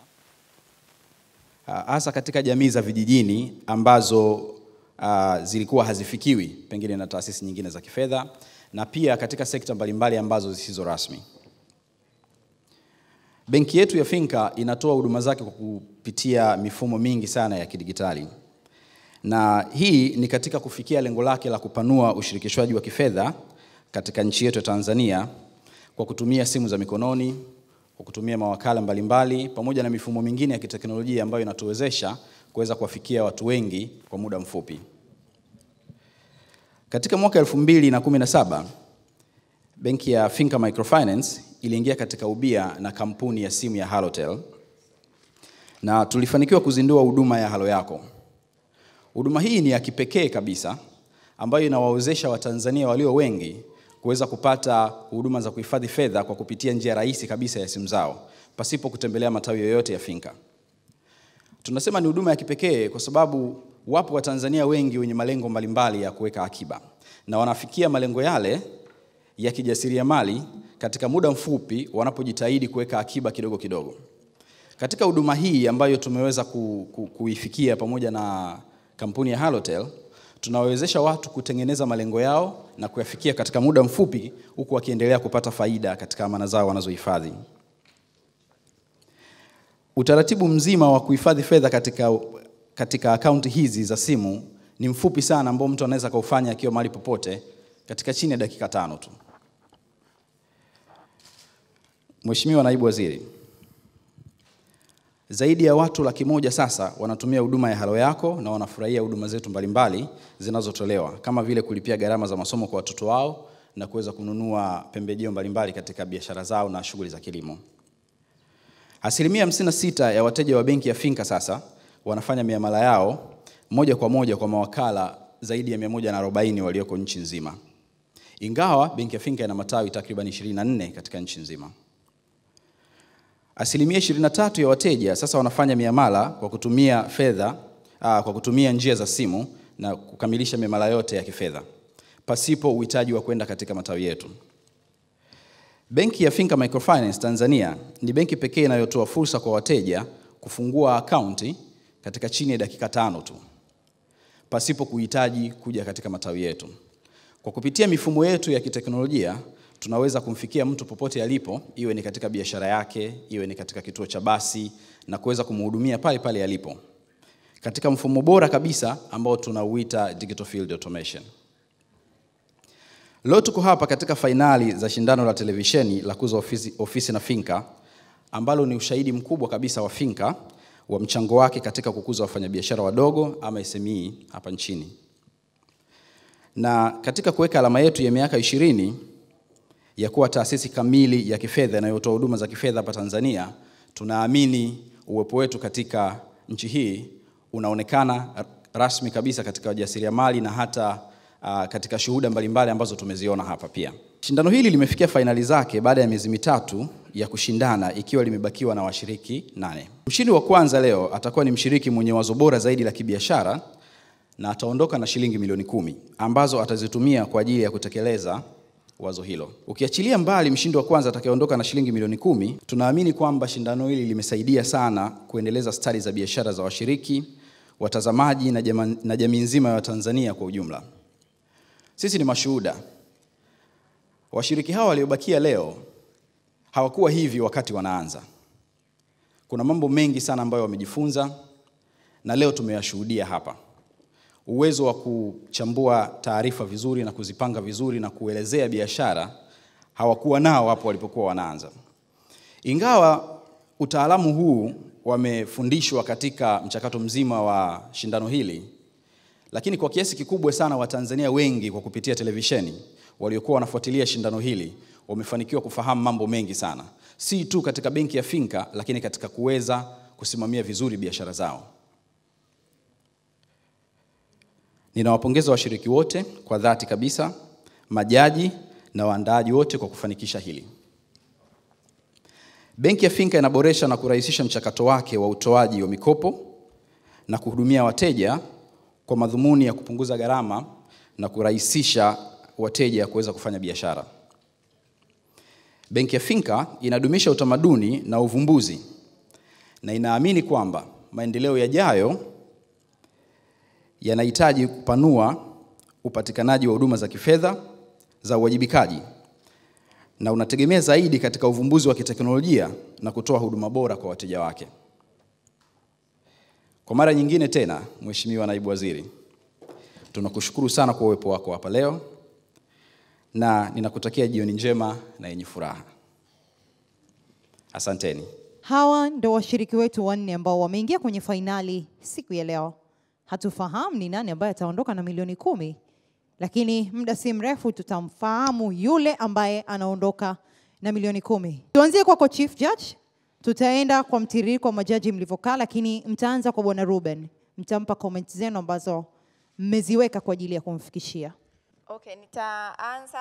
ah, hasa katika jamii za vijijini ambazo uh, zilikuwa hazifikiwi pengine na taasisi nyingine za kifedha na pia katika sekta mbalimbali ambazo zisizo rasmi. Benki yetu ya Finka inatoa huduma zake kwa kupitia mifumo mingi sana ya kidigitali na hii ni katika kufikia lengo lake la kupanua ushirikishwaji wa kifedha katika nchi yetu ya Tanzania kwa kutumia simu za mikononi, kwa kutumia mawakala mbalimbali mbali, pamoja na mifumo mingine ya kiteknolojia ambayo inatuwezesha kuweza kuwafikia watu wengi kwa muda mfupi. Katika mwaka 2017 benki ya Finca Microfinance iliingia katika ubia na kampuni ya simu ya Halotel na tulifanikiwa kuzindua huduma ya Halo Yako. Huduma hii ni ya kipekee kabisa ambayo inawawezesha Watanzania walio wengi kuweza kupata huduma za kuhifadhi fedha kwa kupitia njia rahisi kabisa ya simu zao pasipo kutembelea matawi yoyote ya Finka. Tunasema ni huduma ya kipekee kwa sababu wapo Watanzania wengi wenye malengo mbalimbali ya kuweka akiba na wanafikia malengo yale ya kijasiriamali katika muda mfupi wanapojitahidi kuweka akiba kidogo kidogo. Katika huduma hii ambayo tumeweza ku, ku, kuifikia pamoja na kampuni ya Halotel, tunawawezesha watu kutengeneza malengo yao na kuyafikia katika muda mfupi huku wakiendelea kupata faida katika amana zao wanazohifadhi. Utaratibu mzima wa kuhifadhi fedha katika, katika akaunti hizi za simu ni mfupi sana ambao mtu anaweza kaufanya akiwa mahali popote katika chini ya dakika tano tu. Mheshimiwa Naibu Waziri, zaidi ya watu laki moja sasa wanatumia huduma ya Halo Yako na wanafurahia huduma zetu mbalimbali zinazotolewa kama vile kulipia gharama za masomo kwa watoto wao na kuweza kununua pembejeo mbalimbali katika biashara zao na shughuli za kilimo. Asilimia 56 ya wateja wa benki ya Finka sasa wanafanya miamala yao moja kwa moja kwa mawakala zaidi ya 140 walioko nchi nzima, ingawa benki ya Finka ina matawi takriban 24 katika nchi nzima. Asilimia 23 ya wateja sasa wanafanya miamala kwa kutumia fedha aa, kwa kutumia njia za simu na kukamilisha miamala yote ya kifedha pasipo uhitaji wa kwenda katika matawi yetu. Benki ya Finka Microfinance Tanzania ni benki pekee inayotoa fursa kwa wateja kufungua akaunti katika chini ya dakika tano tu pasipo kuhitaji kuja katika matawi yetu. Kwa kupitia mifumo yetu ya kiteknolojia tunaweza kumfikia mtu popote alipo, iwe ni katika biashara yake, iwe ni katika kituo cha basi na kuweza kumhudumia pale pale alipo katika mfumo bora kabisa ambao tunauita digital field automation. Leo tuko hapa katika fainali za shindano la televisheni la kuza ofisi, ofisi na Finka ambalo ni ushahidi mkubwa kabisa wa Finka wa mchango wake katika kukuza wafanyabiashara wadogo ama SME hapa nchini. Na katika kuweka alama yetu ya miaka ishirini ya kuwa taasisi kamili ya kifedha inayotoa huduma za kifedha hapa Tanzania, tunaamini uwepo wetu katika nchi hii unaonekana rasmi kabisa katika wajasiriamali na hata uh, katika shuhuda mbalimbali ambazo tumeziona hapa pia. Shindano hili limefikia fainali zake baada ya miezi mitatu ya kushindana ikiwa limebakiwa na washiriki nane. Mshindi wa kwanza leo atakuwa ni mshiriki mwenye wazo bora zaidi la kibiashara na ataondoka na shilingi milioni kumi ambazo atazitumia kwa ajili ya kutekeleza wazo hilo. Ukiachilia mbali mshindi wa kwanza atakayeondoka na shilingi milioni kumi, tunaamini kwamba shindano hili limesaidia sana kuendeleza stari za biashara za washiriki, watazamaji na jama- na jamii nzima ya Tanzania kwa ujumla. Sisi ni mashuhuda. Washiriki hawa waliobakia leo hawakuwa hivi wakati wanaanza. Kuna mambo mengi sana ambayo wamejifunza na leo tumeyashuhudia hapa. Uwezo wa kuchambua taarifa vizuri na kuzipanga vizuri na kuelezea biashara hawakuwa nao hapo walipokuwa wanaanza. Ingawa utaalamu huu wamefundishwa katika mchakato mzima wa shindano hili, lakini kwa kiasi kikubwa sana Watanzania wengi kwa kupitia televisheni waliokuwa wanafuatilia shindano hili wamefanikiwa kufahamu mambo mengi sana, si tu katika benki ya Finka, lakini katika kuweza kusimamia vizuri biashara zao. Ninawapongeza washiriki wote kwa dhati kabisa, majaji na waandaaji wote kwa kufanikisha hili. Benki ya Finka inaboresha na kurahisisha mchakato wake wa utoaji wa mikopo na kuhudumia wateja kwa madhumuni ya kupunguza gharama na kurahisisha wateja kuweza kufanya biashara. Benki ya Finka inadumisha utamaduni na uvumbuzi na inaamini kwamba maendeleo yajayo yanahitaji kupanua upatikanaji wa huduma za kifedha za uwajibikaji na unategemea zaidi katika uvumbuzi wa kiteknolojia na kutoa huduma bora kwa wateja wake. Kwa mara nyingine tena, Mheshimiwa Naibu Waziri, tunakushukuru sana kwa uwepo wako hapa leo na ninakutakia jioni njema na yenye furaha. Asanteni. Hawa ndo washiriki wetu wanne ambao wameingia kwenye fainali siku ya leo. Hatufahamu ni nani ambaye ataondoka na milioni kumi, lakini muda si mrefu tutamfahamu yule ambaye anaondoka na milioni kumi. Tuanzie kwako Chief Judge, tutaenda kwa mtiririko wa majaji mlivyokaa, lakini mtaanza kwa Bwana Ruben. Mtampa comment zenu ambazo mmeziweka kwa ajili ya kumfikishia. Okay, nitaanza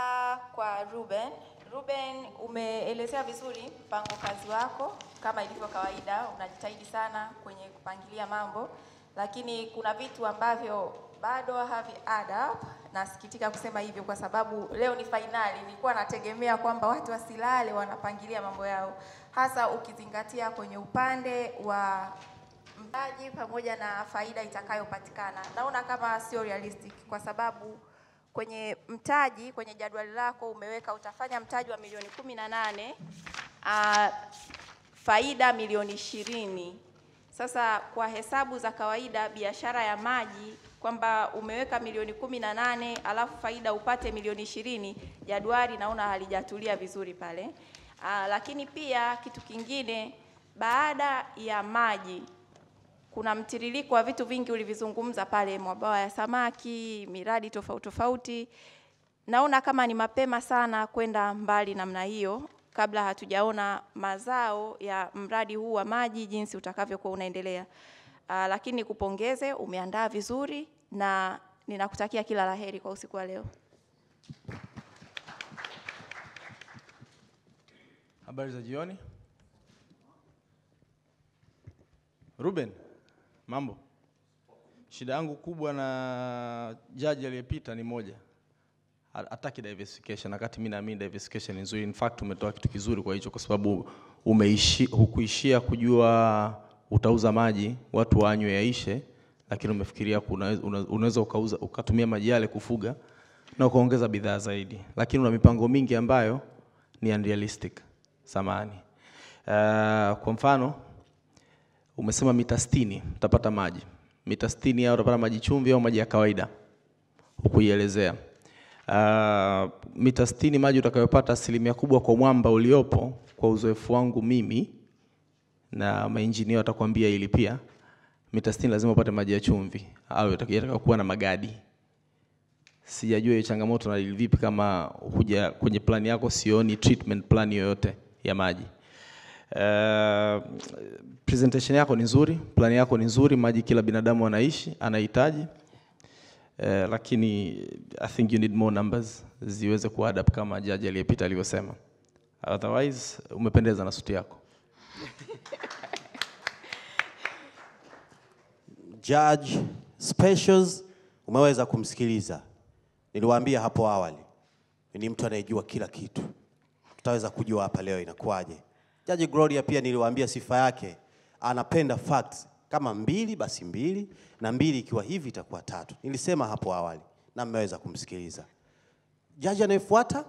kwa Ruben. Ruben, umeelezea vizuri mpango kazi wako kama ilivyo kawaida, unajitahidi sana kwenye kupangilia mambo, lakini kuna vitu ambavyo bado havi add up. Nasikitika kusema hivyo kwa sababu leo ni fainali. Nilikuwa nategemea kwamba watu wasilale wanapangilia mambo yao, hasa ukizingatia kwenye upande wa mtaji pamoja na faida itakayopatikana. Naona kama sio realistic kwa sababu kwenye mtaji kwenye jadwali lako umeweka utafanya mtaji wa milioni kumi na nane uh, faida milioni ishirini. Sasa kwa hesabu za kawaida biashara ya maji kwamba umeweka milioni kumi na nane alafu faida upate milioni ishirini, jadwali naona halijatulia vizuri pale. Aa, lakini pia kitu kingine baada ya maji kuna mtiririko wa vitu vingi ulivizungumza pale, mabwawa ya samaki, miradi tofauti tofauti. Naona kama ni mapema sana kwenda mbali namna hiyo kabla hatujaona mazao ya mradi huu wa maji jinsi utakavyokuwa unaendelea. Uh, lakini nikupongeze, umeandaa vizuri na ninakutakia kila la heri kwa usiku wa leo. Habari za jioni. Ruben, mambo? Shida yangu kubwa na jaji aliyepita ni moja, hataki diversification, wakati mimi naamini diversification ni nzuri. In fact umetoa kitu kizuri kwa hicho, kwa sababu umeishi, hukuishia kujua utauza maji watu wanywe yaishe, lakini umefikiria unaweza ukauza ukatumia maji yale kufuga na ukaongeza bidhaa zaidi, lakini una mipango mingi ambayo ni unrealistic. Samani. Uh, kwa mfano umesema mita 60 utapata maji. Mita 60 au utapata maji chumvi au maji ya kawaida? Hukuielezea. Uh, mita 60 maji utakayopata asilimia kubwa kwa mwamba uliopo, kwa uzoefu wangu mimi na mainjinia watakwambia ili pia, mita 60 lazima upate maji ya chumvi au yatakayokuwa na magadi. Sijajua hiyo changamoto na vipi, kama huja kwenye plani yako sioni treatment plan yoyote ya maji. Uh, presentation yako ni nzuri, plani yako ni nzuri, maji kila binadamu anaishi anahitaji. Eh, lakini I think you need more numbers ziweze ku add kama jaji aliyepita alivyosema. Otherwise umependeza na suti yako. Judge Specials umeweza kumsikiliza. Niliwaambia hapo awali, ni mtu anayejua kila kitu. Tutaweza kujua hapa leo inakuwaje. Judge Gloria pia niliwaambia sifa yake, anapenda facts. Kama mbili basi mbili, na mbili ikiwa hivi itakuwa tatu. Nilisema hapo awali na mmeweza kumsikiliza. Jaji anayefuata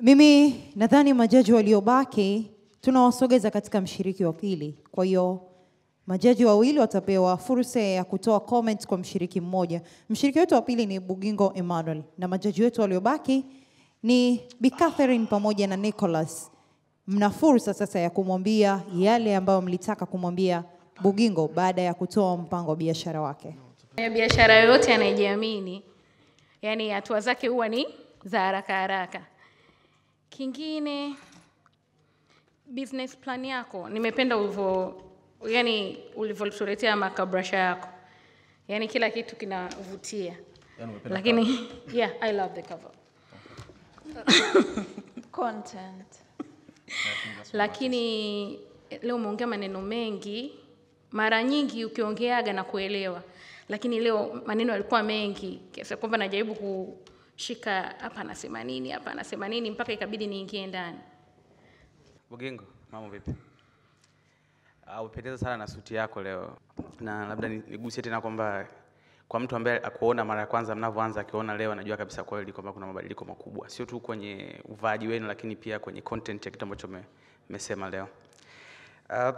Mimi nadhani majaji waliobaki tunawasogeza katika mshiriki wa pili. Kwa hiyo majaji wawili watapewa fursa ya kutoa comment kwa mshiriki mmoja. Mshiriki wetu wa pili ni Bugingo Emmanuel na majaji wetu waliobaki ni Bi Catherine pamoja na Nicholas. Mna fursa sasa ya kumwambia yale ambayo mlitaka kumwambia Bugingo baada ya kutoa mpango wa biashara wake. ya biashara yoyote anayejiamini, yani hatua zake huwa ni za haraka haraka. Kingine, business plan yako, nimependa ulivyo, yani ulivyotuletea makabrasha yako, yani kila kitu kinavutia, Yani lakini yeah, I love the cover. Content. Lakini leo umeongea maneno mengi. Mara nyingi ukiongeaga na kuelewa, lakini leo maneno yalikuwa mengi kiasi kwamba najaribu kushika hapa anasema nini, hapa anasema nini, mpaka ikabidi niingie ndani. Bugingo, mambo vipi? Uh, upendeza sana na suti yako leo, na labda ni- nigusie tena kwamba kwa mtu ambaye akuona mara ya kwanza mnavyoanza akiona leo, anajua kabisa kweli kwamba kuna mabadiliko makubwa, sio tu kwenye uvaaji wenu, lakini pia kwenye content ya kitu ambacho mmesema leo. Uh,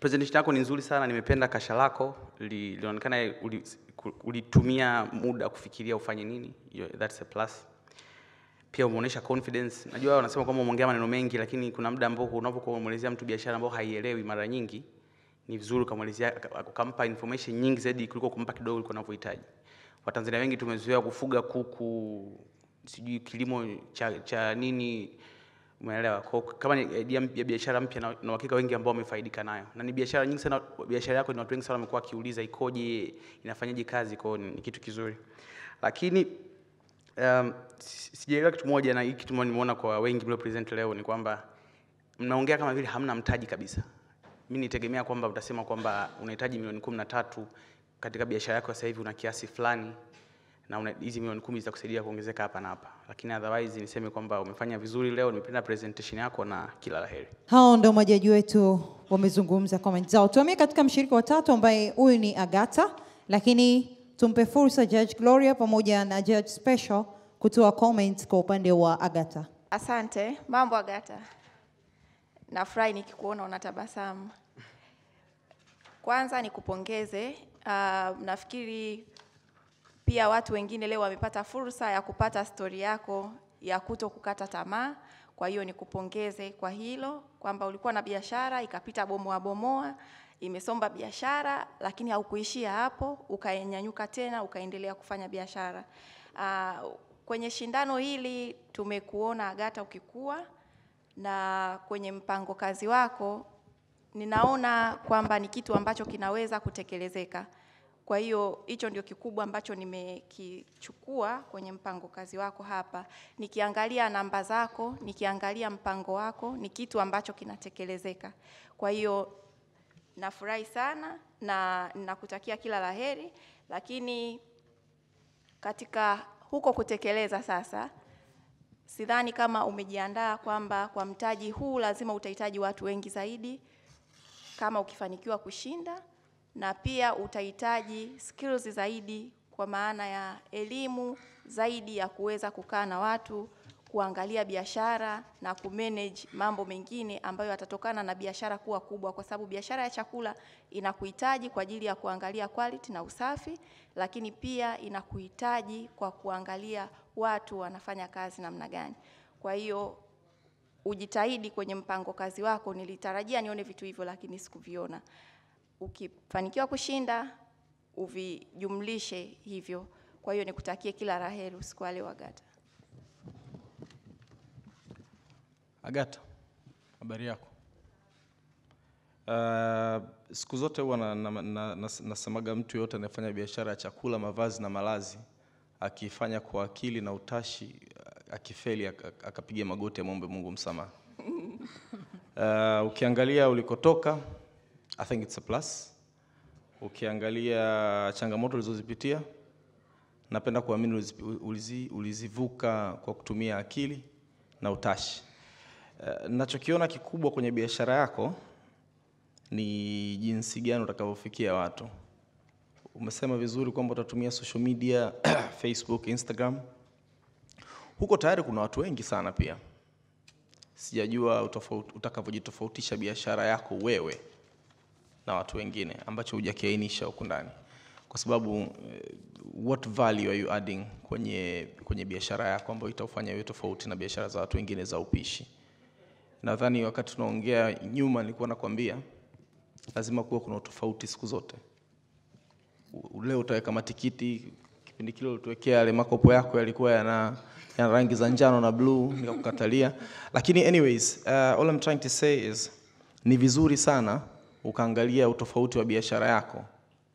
presentation yako ni nzuri sana, nimependa kasha lako li- linaonekana uli- ulitumia muda kufikiria ufanye nini. That's a plus pia umeonyesha confidence. Najua wanasema kwamba umeongea maneno mengi, lakini kuna muda ambao unapokuwa unamwelezea mtu biashara ambao haielewi, mara nyingi ni vizuri ukamwelezea ukampa information nyingi zaidi kuliko kumpa kidogo kuliko unavyohitaji. Watanzania wengi tumezoea kufuga kuku, sijui kilimo cha, cha nini umeelewa. Kwa kama ni idea ya biashara mpya, na uhakika wengi ambao wamefaidika nayo, na ni biashara nyingi sana. Biashara yako ni watu wengi sana wamekuwa wakiuliza ikoje, inafanyaje kazi, kwa ni kitu kizuri, lakini um, sijaelewa kitu moja, na hii kitu nimeona kwa wengi mlio present leo ni kwamba mnaongea kama vile hamna mtaji kabisa. Mimi nitegemea kwamba utasema kwamba unahitaji milioni kumi na tatu katika biashara yako sasa hivi una kiasi fulani na hizi milioni kumi zitakusaidia kuongezeka hapa na hapa, lakini otherwise niseme kwamba umefanya vizuri leo. Nimependa presentation yako na kila la heri. Hao ndio majaji wetu wamezungumza comment zao. Tuamie katika mshiriki wa tatu ambaye huyu ni Agata, lakini tumpe fursa Judge Gloria pamoja na Judge Special kutoa comment kwa upande wa Agata. Asante. Mambo Agata, nafurahi nikikuona unatabasamu. Kwanza nikupongeze. Uh, nafikiri pia watu wengine leo wamepata fursa ya kupata stori yako ya kuto kukata tamaa. Kwa hiyo nikupongeze kwa hilo kwamba ulikuwa na biashara ikapita bomoa bomoa, imesomba biashara, lakini haukuishia hapo, ukanyanyuka tena ukaendelea kufanya biashara. Uh, kwenye shindano hili tumekuona Agata ukikua na kwenye mpango kazi wako ninaona kwamba ni kitu ambacho kinaweza kutekelezeka. Kwa hiyo hicho ndio kikubwa ambacho nimekichukua kwenye mpango kazi wako hapa. Nikiangalia namba zako, nikiangalia mpango wako, ni kitu ambacho kinatekelezeka. Kwa hiyo nafurahi sana na ninakutakia kila la heri, lakini katika huko kutekeleza sasa, sidhani kama umejiandaa kwamba kwa mtaji huu lazima utahitaji watu wengi zaidi kama ukifanikiwa kushinda, na pia utahitaji skills zaidi, kwa maana ya elimu zaidi ya kuweza kukaa na watu, kuangalia biashara na kumanage mambo mengine ambayo yatatokana na biashara kuwa kubwa, kwa sababu biashara ya chakula inakuhitaji kwa ajili ya kuangalia quality na usafi, lakini pia inakuhitaji kwa kuangalia watu wanafanya kazi namna gani. Kwa hiyo ujitahidi kwenye mpango kazi wako. Nilitarajia nione vitu hivyo, lakini sikuviona. Ukifanikiwa kushinda, uvijumlishe hivyo. Kwa hiyo nikutakie kila la heri usiku Agata. Agata, habari yako? Uh, siku zote huwa na, na, na, na, nasemaga mtu yoyote anayefanya biashara ya chakula, mavazi na malazi akifanya kwa akili na utashi, akifeli akapiga magoti amwombe Mungu msamaha. Uh, ukiangalia ulikotoka, I think it's a plus. Ukiangalia changamoto ulizozipitia, napenda kuamini ulizi- ulizi, ulizivuka kwa kutumia akili na utashi. Uh, nachokiona kikubwa kwenye biashara yako ni jinsi gani utakavyofikia watu. Umesema vizuri kwamba utatumia social media Facebook, Instagram. Huko tayari kuna watu wengi sana pia. Sijajua utakavyojitofautisha biashara yako wewe na watu wengine ambacho hujakiainisha huku ndani, kwa sababu eh, what value are you adding kwenye, kwenye biashara yako ambayo itaufanya wewe tofauti na biashara za watu wengine za upishi. Nadhani wakati tunaongea nyuma, nilikuwa nakwambia lazima kuwa kuna utofauti siku zote. Leo utaweka matikiti, kipindi kile ulituwekea yale makopo yako yalikuwa yana, ya rangi za njano na bluu, nikakukatalia. Lakini anyways, uh, all I'm trying to say is ni vizuri sana ukaangalia utofauti wa biashara yako,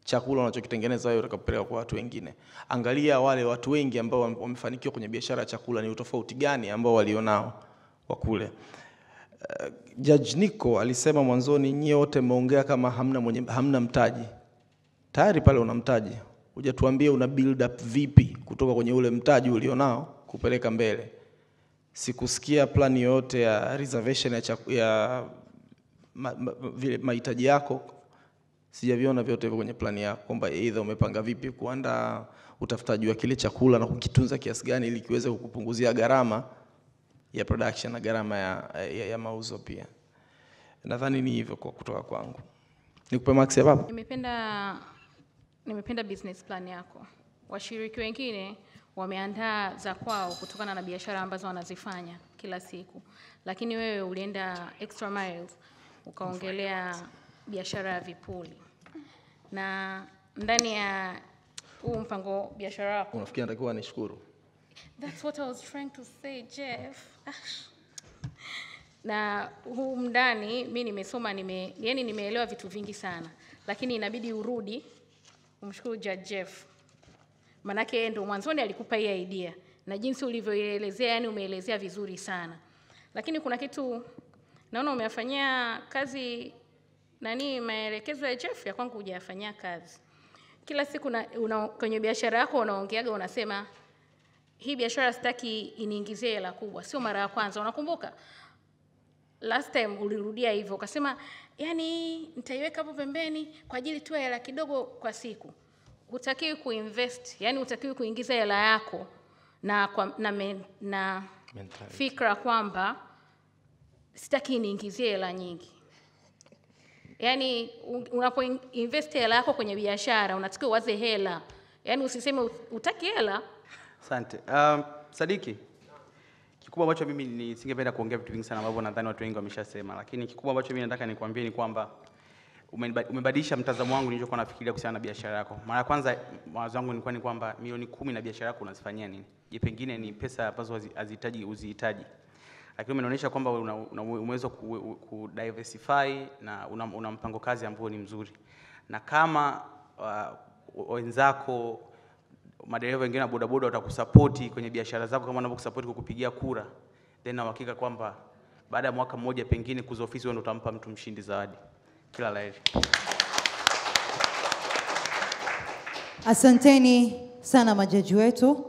chakula unachokitengeneza wewe utakapeleka kwa watu wengine. Angalia wale watu wengi ambao wamefanikiwa kwenye biashara ya chakula, ni utofauti gani ambao walionao wa kule. Uh, Judge Nico alisema mwanzoni, nyie wote mmeongea kama hamna, mwenye, hamna mtaji. Tayari pale una mtaji, hujatuambia una build up vipi kutoka kwenye ule mtaji ulionao kupeleka mbele. Sikusikia plani yoyote ya reservation ya, chaku, ya ma, ma, vile mahitaji yako, sijaviona vyote hivyo kwenye plani yako, kwamba either umepanga vipi kuandaa utafutaji wa kile chakula na kukitunza kiasi gani ili kiweze kukupunguzia gharama ya production na gharama ya, ya, ya mauzo pia. Nadhani ni hivyo kwa kutoka kwangu. Nikupe max baba. Nimependa, nimependa business plan yako. Washiriki wengine wameandaa za kwao kutokana na biashara ambazo wanazifanya kila siku, lakini wewe ulienda extra miles ukaongelea biashara ya vipuli, na ndani ya huu mpango biashara wako Unafikiri natakiwa nishukuru? That's what I was trying to say, Jeff. na huu ndani mi nimesoma nime, yani nimeelewa vitu vingi sana, lakini inabidi urudi umshukuru Judge Jeff, manake yeye ndo mwanzoni alikupa hii idea na jinsi ulivyoelezea, yani umeelezea vizuri sana, lakini kuna kitu naona umeyafanyia kazi nani, maelekezo ya Jeff ya kwangu hujayafanyia kazi. Kila siku na, una, kwenye biashara yako unaongeaga unasema hii biashara sitaki iniingizie hela kubwa. Sio mara ya kwanza, unakumbuka last time ulirudia hivyo ukasema, yani nitaiweka hapo pembeni kwa ajili tu ya hela kidogo kwa siku. Hutakiwi kuinvest, yani hutakiwi kuingiza hela yako na, kwa, na, me, na fikra kwamba sitaki niingizie hela nyingi. Yani unapo invest hela yako kwenye biashara unatakiwa uwaze hela, yani usiseme utaki hela Asante. Um, Sadiki, kikubwa ambacho mimi nisingependa kuongea vitu vingi sana ambavyo nadhani watu wengi wameshasema, lakini kikubwa ambacho mimi nataka nikwambie ni kwamba umebadilisha mtazamo wangu nilichokuwa nafikiria kuhusiana na biashara yako. Mara ya kwanza mawazo yangu nilikuwa ni kwamba milioni kumi na biashara yako unazifanyia nini? Je, pengine ni pesa ambazo hazi- hazihitaji uzihitaji lakini umeonyesha kwamba umeweza ku, ku diversify na una, una mpango kazi ambao ni mzuri, na kama uh, wenzako madereva wengine na bodaboda watakusapoti kwenye biashara zako kama wanavyokusapoti kukupigia kura, then na uhakika kwamba baada ya mwaka mmoja pengine kuza ofisi wewe ndio utampa mtu mshindi zawadi. Kila la heri. Asanteni sana majaji wetu,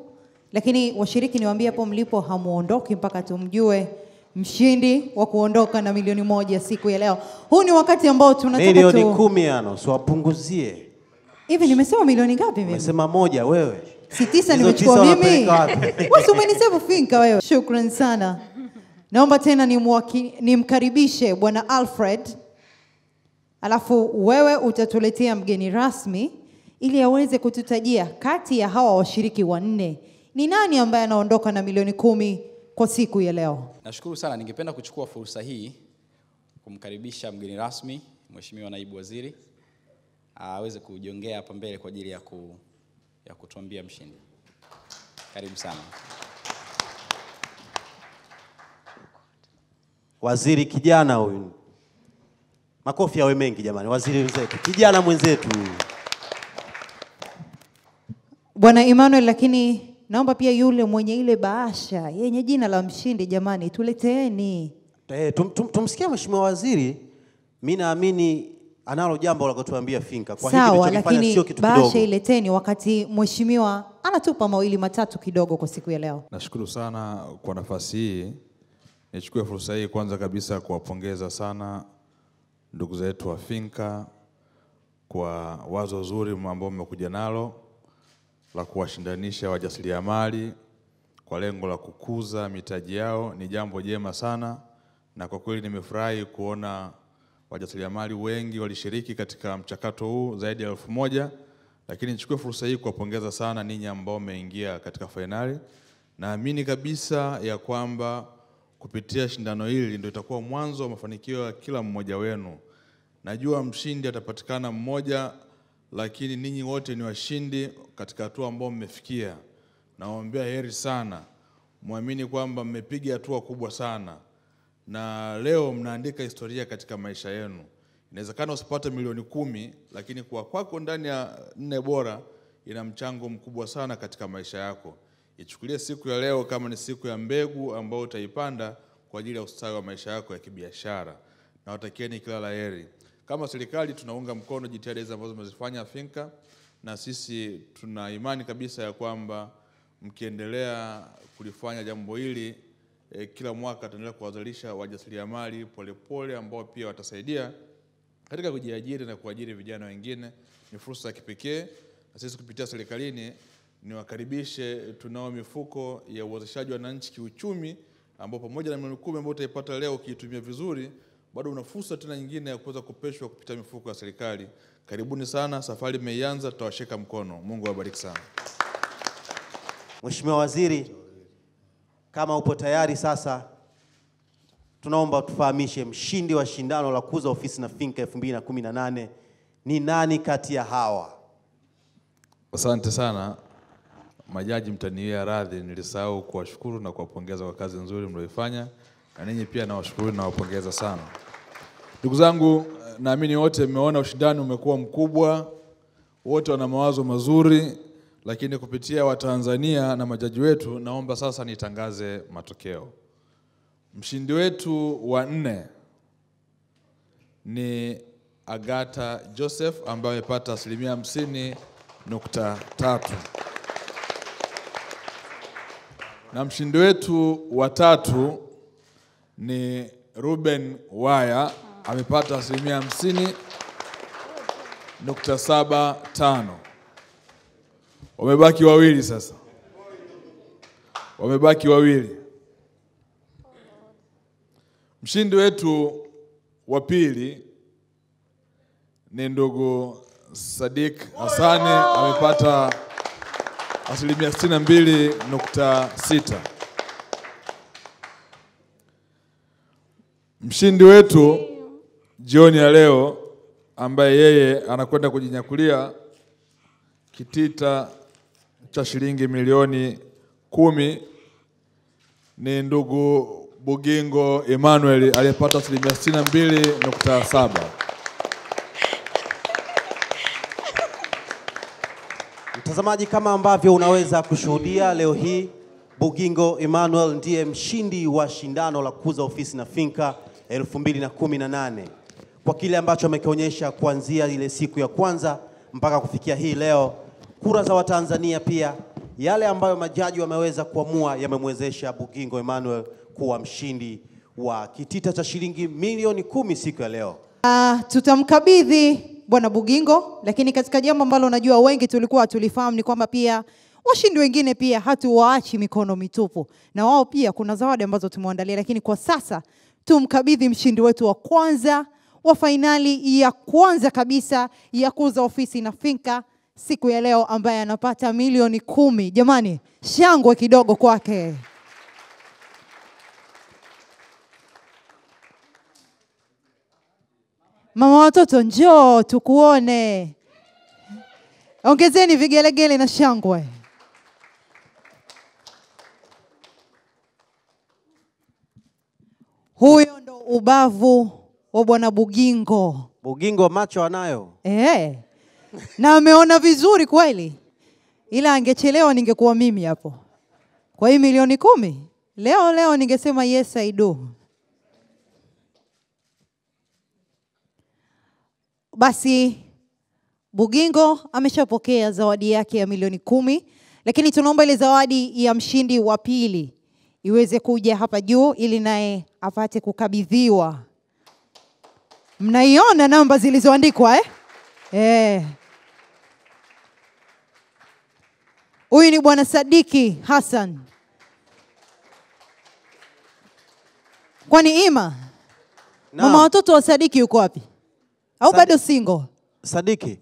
lakini washiriki, niwaambie hapo mlipo, hamuondoki mpaka tumjue mshindi wa kuondoka na milioni moja siku ya leo. Huu ni wakati ambao tunataka Milioni tu... kumi ano, siwapunguzie. Hivi nimesema milioni ngapi mimi? Umesema moja wewe. Si tisa nimechukua mimi. Wewe si umenisema finka wewe. Shukran sana. Naomba tena nimkaribishe nimkaribishe Bwana Alfred, alafu wewe utatuletea mgeni rasmi ili aweze kututajia kati ya hawa washiriki wanne ni nani ambaye anaondoka na milioni kumi kwa siku ya leo. Nashukuru sana. Ningependa kuchukua fursa hii kumkaribisha mgeni rasmi Mheshimiwa Naibu Waziri aweze kujiongea hapa mbele kwa ajili ya, ku, ya kutuambia mshindi. Karibu sana. Waziri kijana huyu. Makofi yawe mengi jamani, waziri wenzetu, kijana mwenzetu. Bwana Emmanuel, lakini naomba pia yule mwenye ile bahasha yenye jina la mshindi, jamani, tuleteeni. Eh, tum, tum, tumsikia mheshimiwa waziri. Mi naamini analo jambo la kutuambia Finka. Kwa Sawa, lakini sio kitu bahasha ileteni wakati mheshimiwa anatupa mawili matatu kidogo kwa siku ya leo. Nashukuru sana kwa nafasi hii. Nichukue fursa hii kwanza kabisa kuwapongeza sana ndugu zetu wa Finka kwa wazo zuri ambao mmekuja nalo la kuwashindanisha wajasiriamali kwa lengo la kukuza mitaji yao. Ni jambo jema sana, na kwa kweli nimefurahi kuona wajasiriamali wengi walishiriki katika mchakato huu, zaidi ya elfu moja. Lakini nichukue fursa hii kuwapongeza sana ninyi ambao mmeingia katika fainali. Naamini kabisa ya kwamba kupitia shindano hili ndio itakuwa mwanzo wa mafanikio ya kila mmoja wenu. Najua mshindi atapatikana mmoja, lakini ninyi wote ni washindi katika hatua ambao mmefikia. Nawaombea heri sana, mwamini kwamba mmepiga hatua kubwa sana, na leo mnaandika historia katika maisha yenu. Inawezekana usipate milioni kumi, lakini kwa kwako ndani ya nne bora ina mchango mkubwa sana katika maisha yako. Ichukulie siku ya leo kama ni siku ya mbegu ambayo utaipanda kwa ajili ya ustawi wa maisha yako ya kibiashara. Nawatakieni kila la heri. Kama serikali tunaunga mkono jitihada hizi ambazo mmezifanya Finka, na sisi tuna imani kabisa ya kwamba mkiendelea kulifanya jambo hili eh, kila mwaka tunaendelea kuwazalisha wajasiriamali polepole ambao pia watasaidia katika kujiajiri na kuajiri vijana wengine. Ni fursa ya kipekee, na sisi kupitia serikalini niwakaribishe, tunao mifuko ya uwezeshaji wa wananchi kiuchumi, ambao pamoja na milioni kumi ambayo utaipata leo ukiitumia vizuri, bado una fursa tena nyingine ya kuweza kupeshwa kupitia mifuko ya serikali. Karibuni sana, safari imeianza, tutawashika mkono. Mungu awabariki sana. Mheshimiwa Waziri, kama upo tayari sasa, tunaomba tufahamishe mshindi wa shindano la kuuza ofisi na Finka 2018 ni nani kati ya hawa? Asante sana majaji, mtaniwia radhi, nilisahau kuwashukuru na kuwapongeza kwa kazi nzuri mlioifanya, na ninyi pia nawashukuru na nawapongeza sana. Ndugu zangu, naamini wote mmeona ushindani umekuwa mkubwa, wote wana mawazo mazuri, lakini kupitia Watanzania na majaji wetu, naomba sasa nitangaze matokeo. Mshindi wetu wa nne ni Agata Joseph ambaye amepata asilimia hamsini nukta tatu na mshindi wetu wa tatu ni Ruben Waya amepata asilimia hamsini nukta saba tano. Wamebaki wawili sasa, wamebaki wawili. Mshindi wetu wa pili ni ndugu Sadik Hasani, amepata asilimia sitini na mbili nukta sita. Mshindi wetu jioni ya leo ambaye yeye anakwenda kujinyakulia kitita cha shilingi milioni kumi ni ndugu Bugingo Emmanuel aliyepata asilimia sitini na mbili nukta saba. Mtazamaji, kama ambavyo unaweza kushuhudia leo hii, Bugingo Emmanuel ndiye mshindi wa shindano la kuuza ofisi na Finka 2018 kwa kile ambacho amekionyesha kuanzia ile siku ya kwanza mpaka kufikia hii leo. Kura za Watanzania pia yale ambayo majaji wameweza kuamua yamemwezesha Bugingo Emmanuel kuwa mshindi wa kitita cha shilingi milioni kumi siku ya leo. Uh, tutamkabidhi Bwana Bugingo, lakini katika jambo ambalo najua wengi tulikuwa tulifahamu ni kwamba pia washindi wengine pia hatuwaachi mikono mitupu, na wao pia kuna zawadi ambazo tumewaandalia, lakini kwa sasa tumkabidhi mshindi wetu wa kwanza wa fainali ya kwanza kabisa ya kuuza ofisi na Finka siku ya leo, ambaye anapata milioni kumi. Jamani, shangwe kidogo kwake. Mama watoto, njoo tukuone. Ongezeni vigelegele na shangwe. Huyo ndo ubavu wa bwana Bugingo. Bugingo macho anayo. Eh. Na ameona vizuri kweli, ila angechelewa ningekuwa mimi hapo. Kwa hiyo milioni kumi leo leo ningesema yes I do. Basi Bugingo ameshapokea zawadi yake ya milioni kumi, lakini tunaomba ile zawadi ya mshindi wa pili iweze kuja hapa juu ili naye apate kukabidhiwa. Mnaiona namba zilizoandikwa eh? Eh. Huyu ni bwana Sadiki Hassan. Kwani Ima, mama watoto wa Sadiki yuko wapi? Au bado single? Sadiki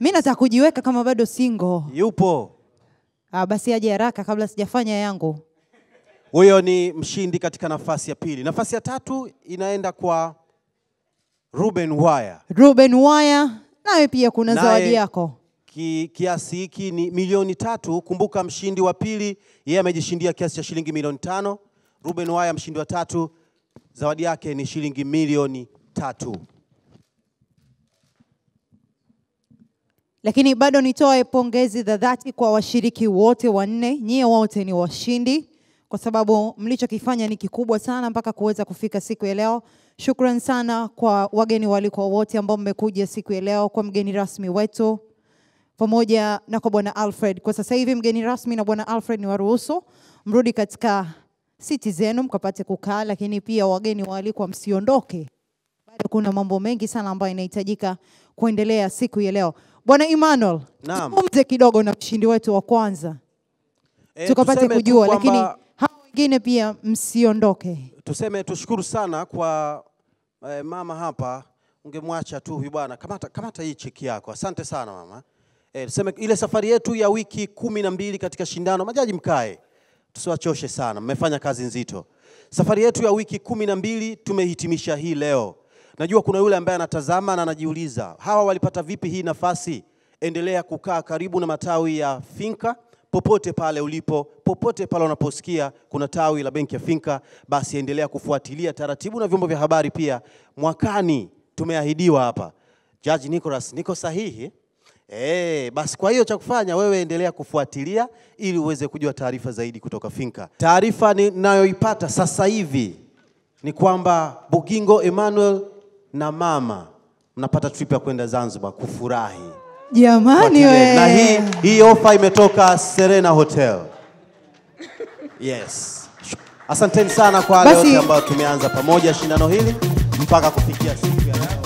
Mi nataka kujiweka kama bado single. yupo. Ah, basi aje haraka kabla sijafanya yangu. Huyo ni mshindi katika nafasi ya pili. Nafasi ya tatu inaenda kwa Ruben Waya. Ruben Waya, nawe pia kuna nae, zawadi yako. Ki, kiasi hiki ni milioni tatu. Kumbuka mshindi wa pili yeye amejishindia kiasi cha shilingi milioni tano. Ruben Waya mshindi wa tatu, zawadi yake ni shilingi milioni tatu. Lakini bado nitoe pongezi za dhati kwa washiriki wote wanne. Nyie wote ni washindi kwa sababu mlichokifanya ni kikubwa sana mpaka kuweza kufika siku ya leo. Shukran sana kwa wageni walikuwa wote ambao mmekuja siku ya leo, kwa mgeni rasmi wetu pamoja na kwa bwana Alfred. Kwa sasa hivi mgeni rasmi na bwana Alfred ni waruhusu mrudi katika siti zenu mkapate kukaa, lakini pia wageni waalikwa msiondoke bado kuna mambo mengi sana ambayo inahitajika kuendelea siku ya leo. Bwana Emmanuel, tuzungumze kidogo na mshindi wetu wa kwanza e, tukapate kujua lakini wengine pia msiondoke. tuseme tushukuru sana kwa eh, mama hapa, ungemwacha tu huyu bwana. Kamata, kamata hii cheki yako. Asante sana mama. Eh, tuseme ile safari yetu ya wiki kumi na mbili katika shindano, majaji mkae, tusiwachoshe sana, mmefanya kazi nzito. Safari yetu ya wiki kumi na mbili tumehitimisha hii leo. Najua kuna yule ambaye anatazama na anajiuliza hawa walipata vipi hii nafasi. Endelea kukaa karibu na matawi ya Finka popote pale ulipo, popote pale unaposikia kuna tawi la benki ya Finka, basi endelea kufuatilia taratibu na vyombo vya habari pia. Mwakani tumeahidiwa hapa. Judge Nicholas, niko sahihi? Eh, basi kwa hiyo cha kufanya wewe endelea kufuatilia ili uweze kujua taarifa zaidi kutoka Finka. Taarifa ninayoipata sasa hivi ni kwamba Bugingo Emmanuel na mama mnapata trip ya kwenda Zanzibar kufurahi. Jamani we. Na hii, hii ofa imetoka Serena Hotel. Yes. Asanteni sana kwa wale wote ambao tumeanza pamoja shindano hili mpaka kufikia siku ya leo.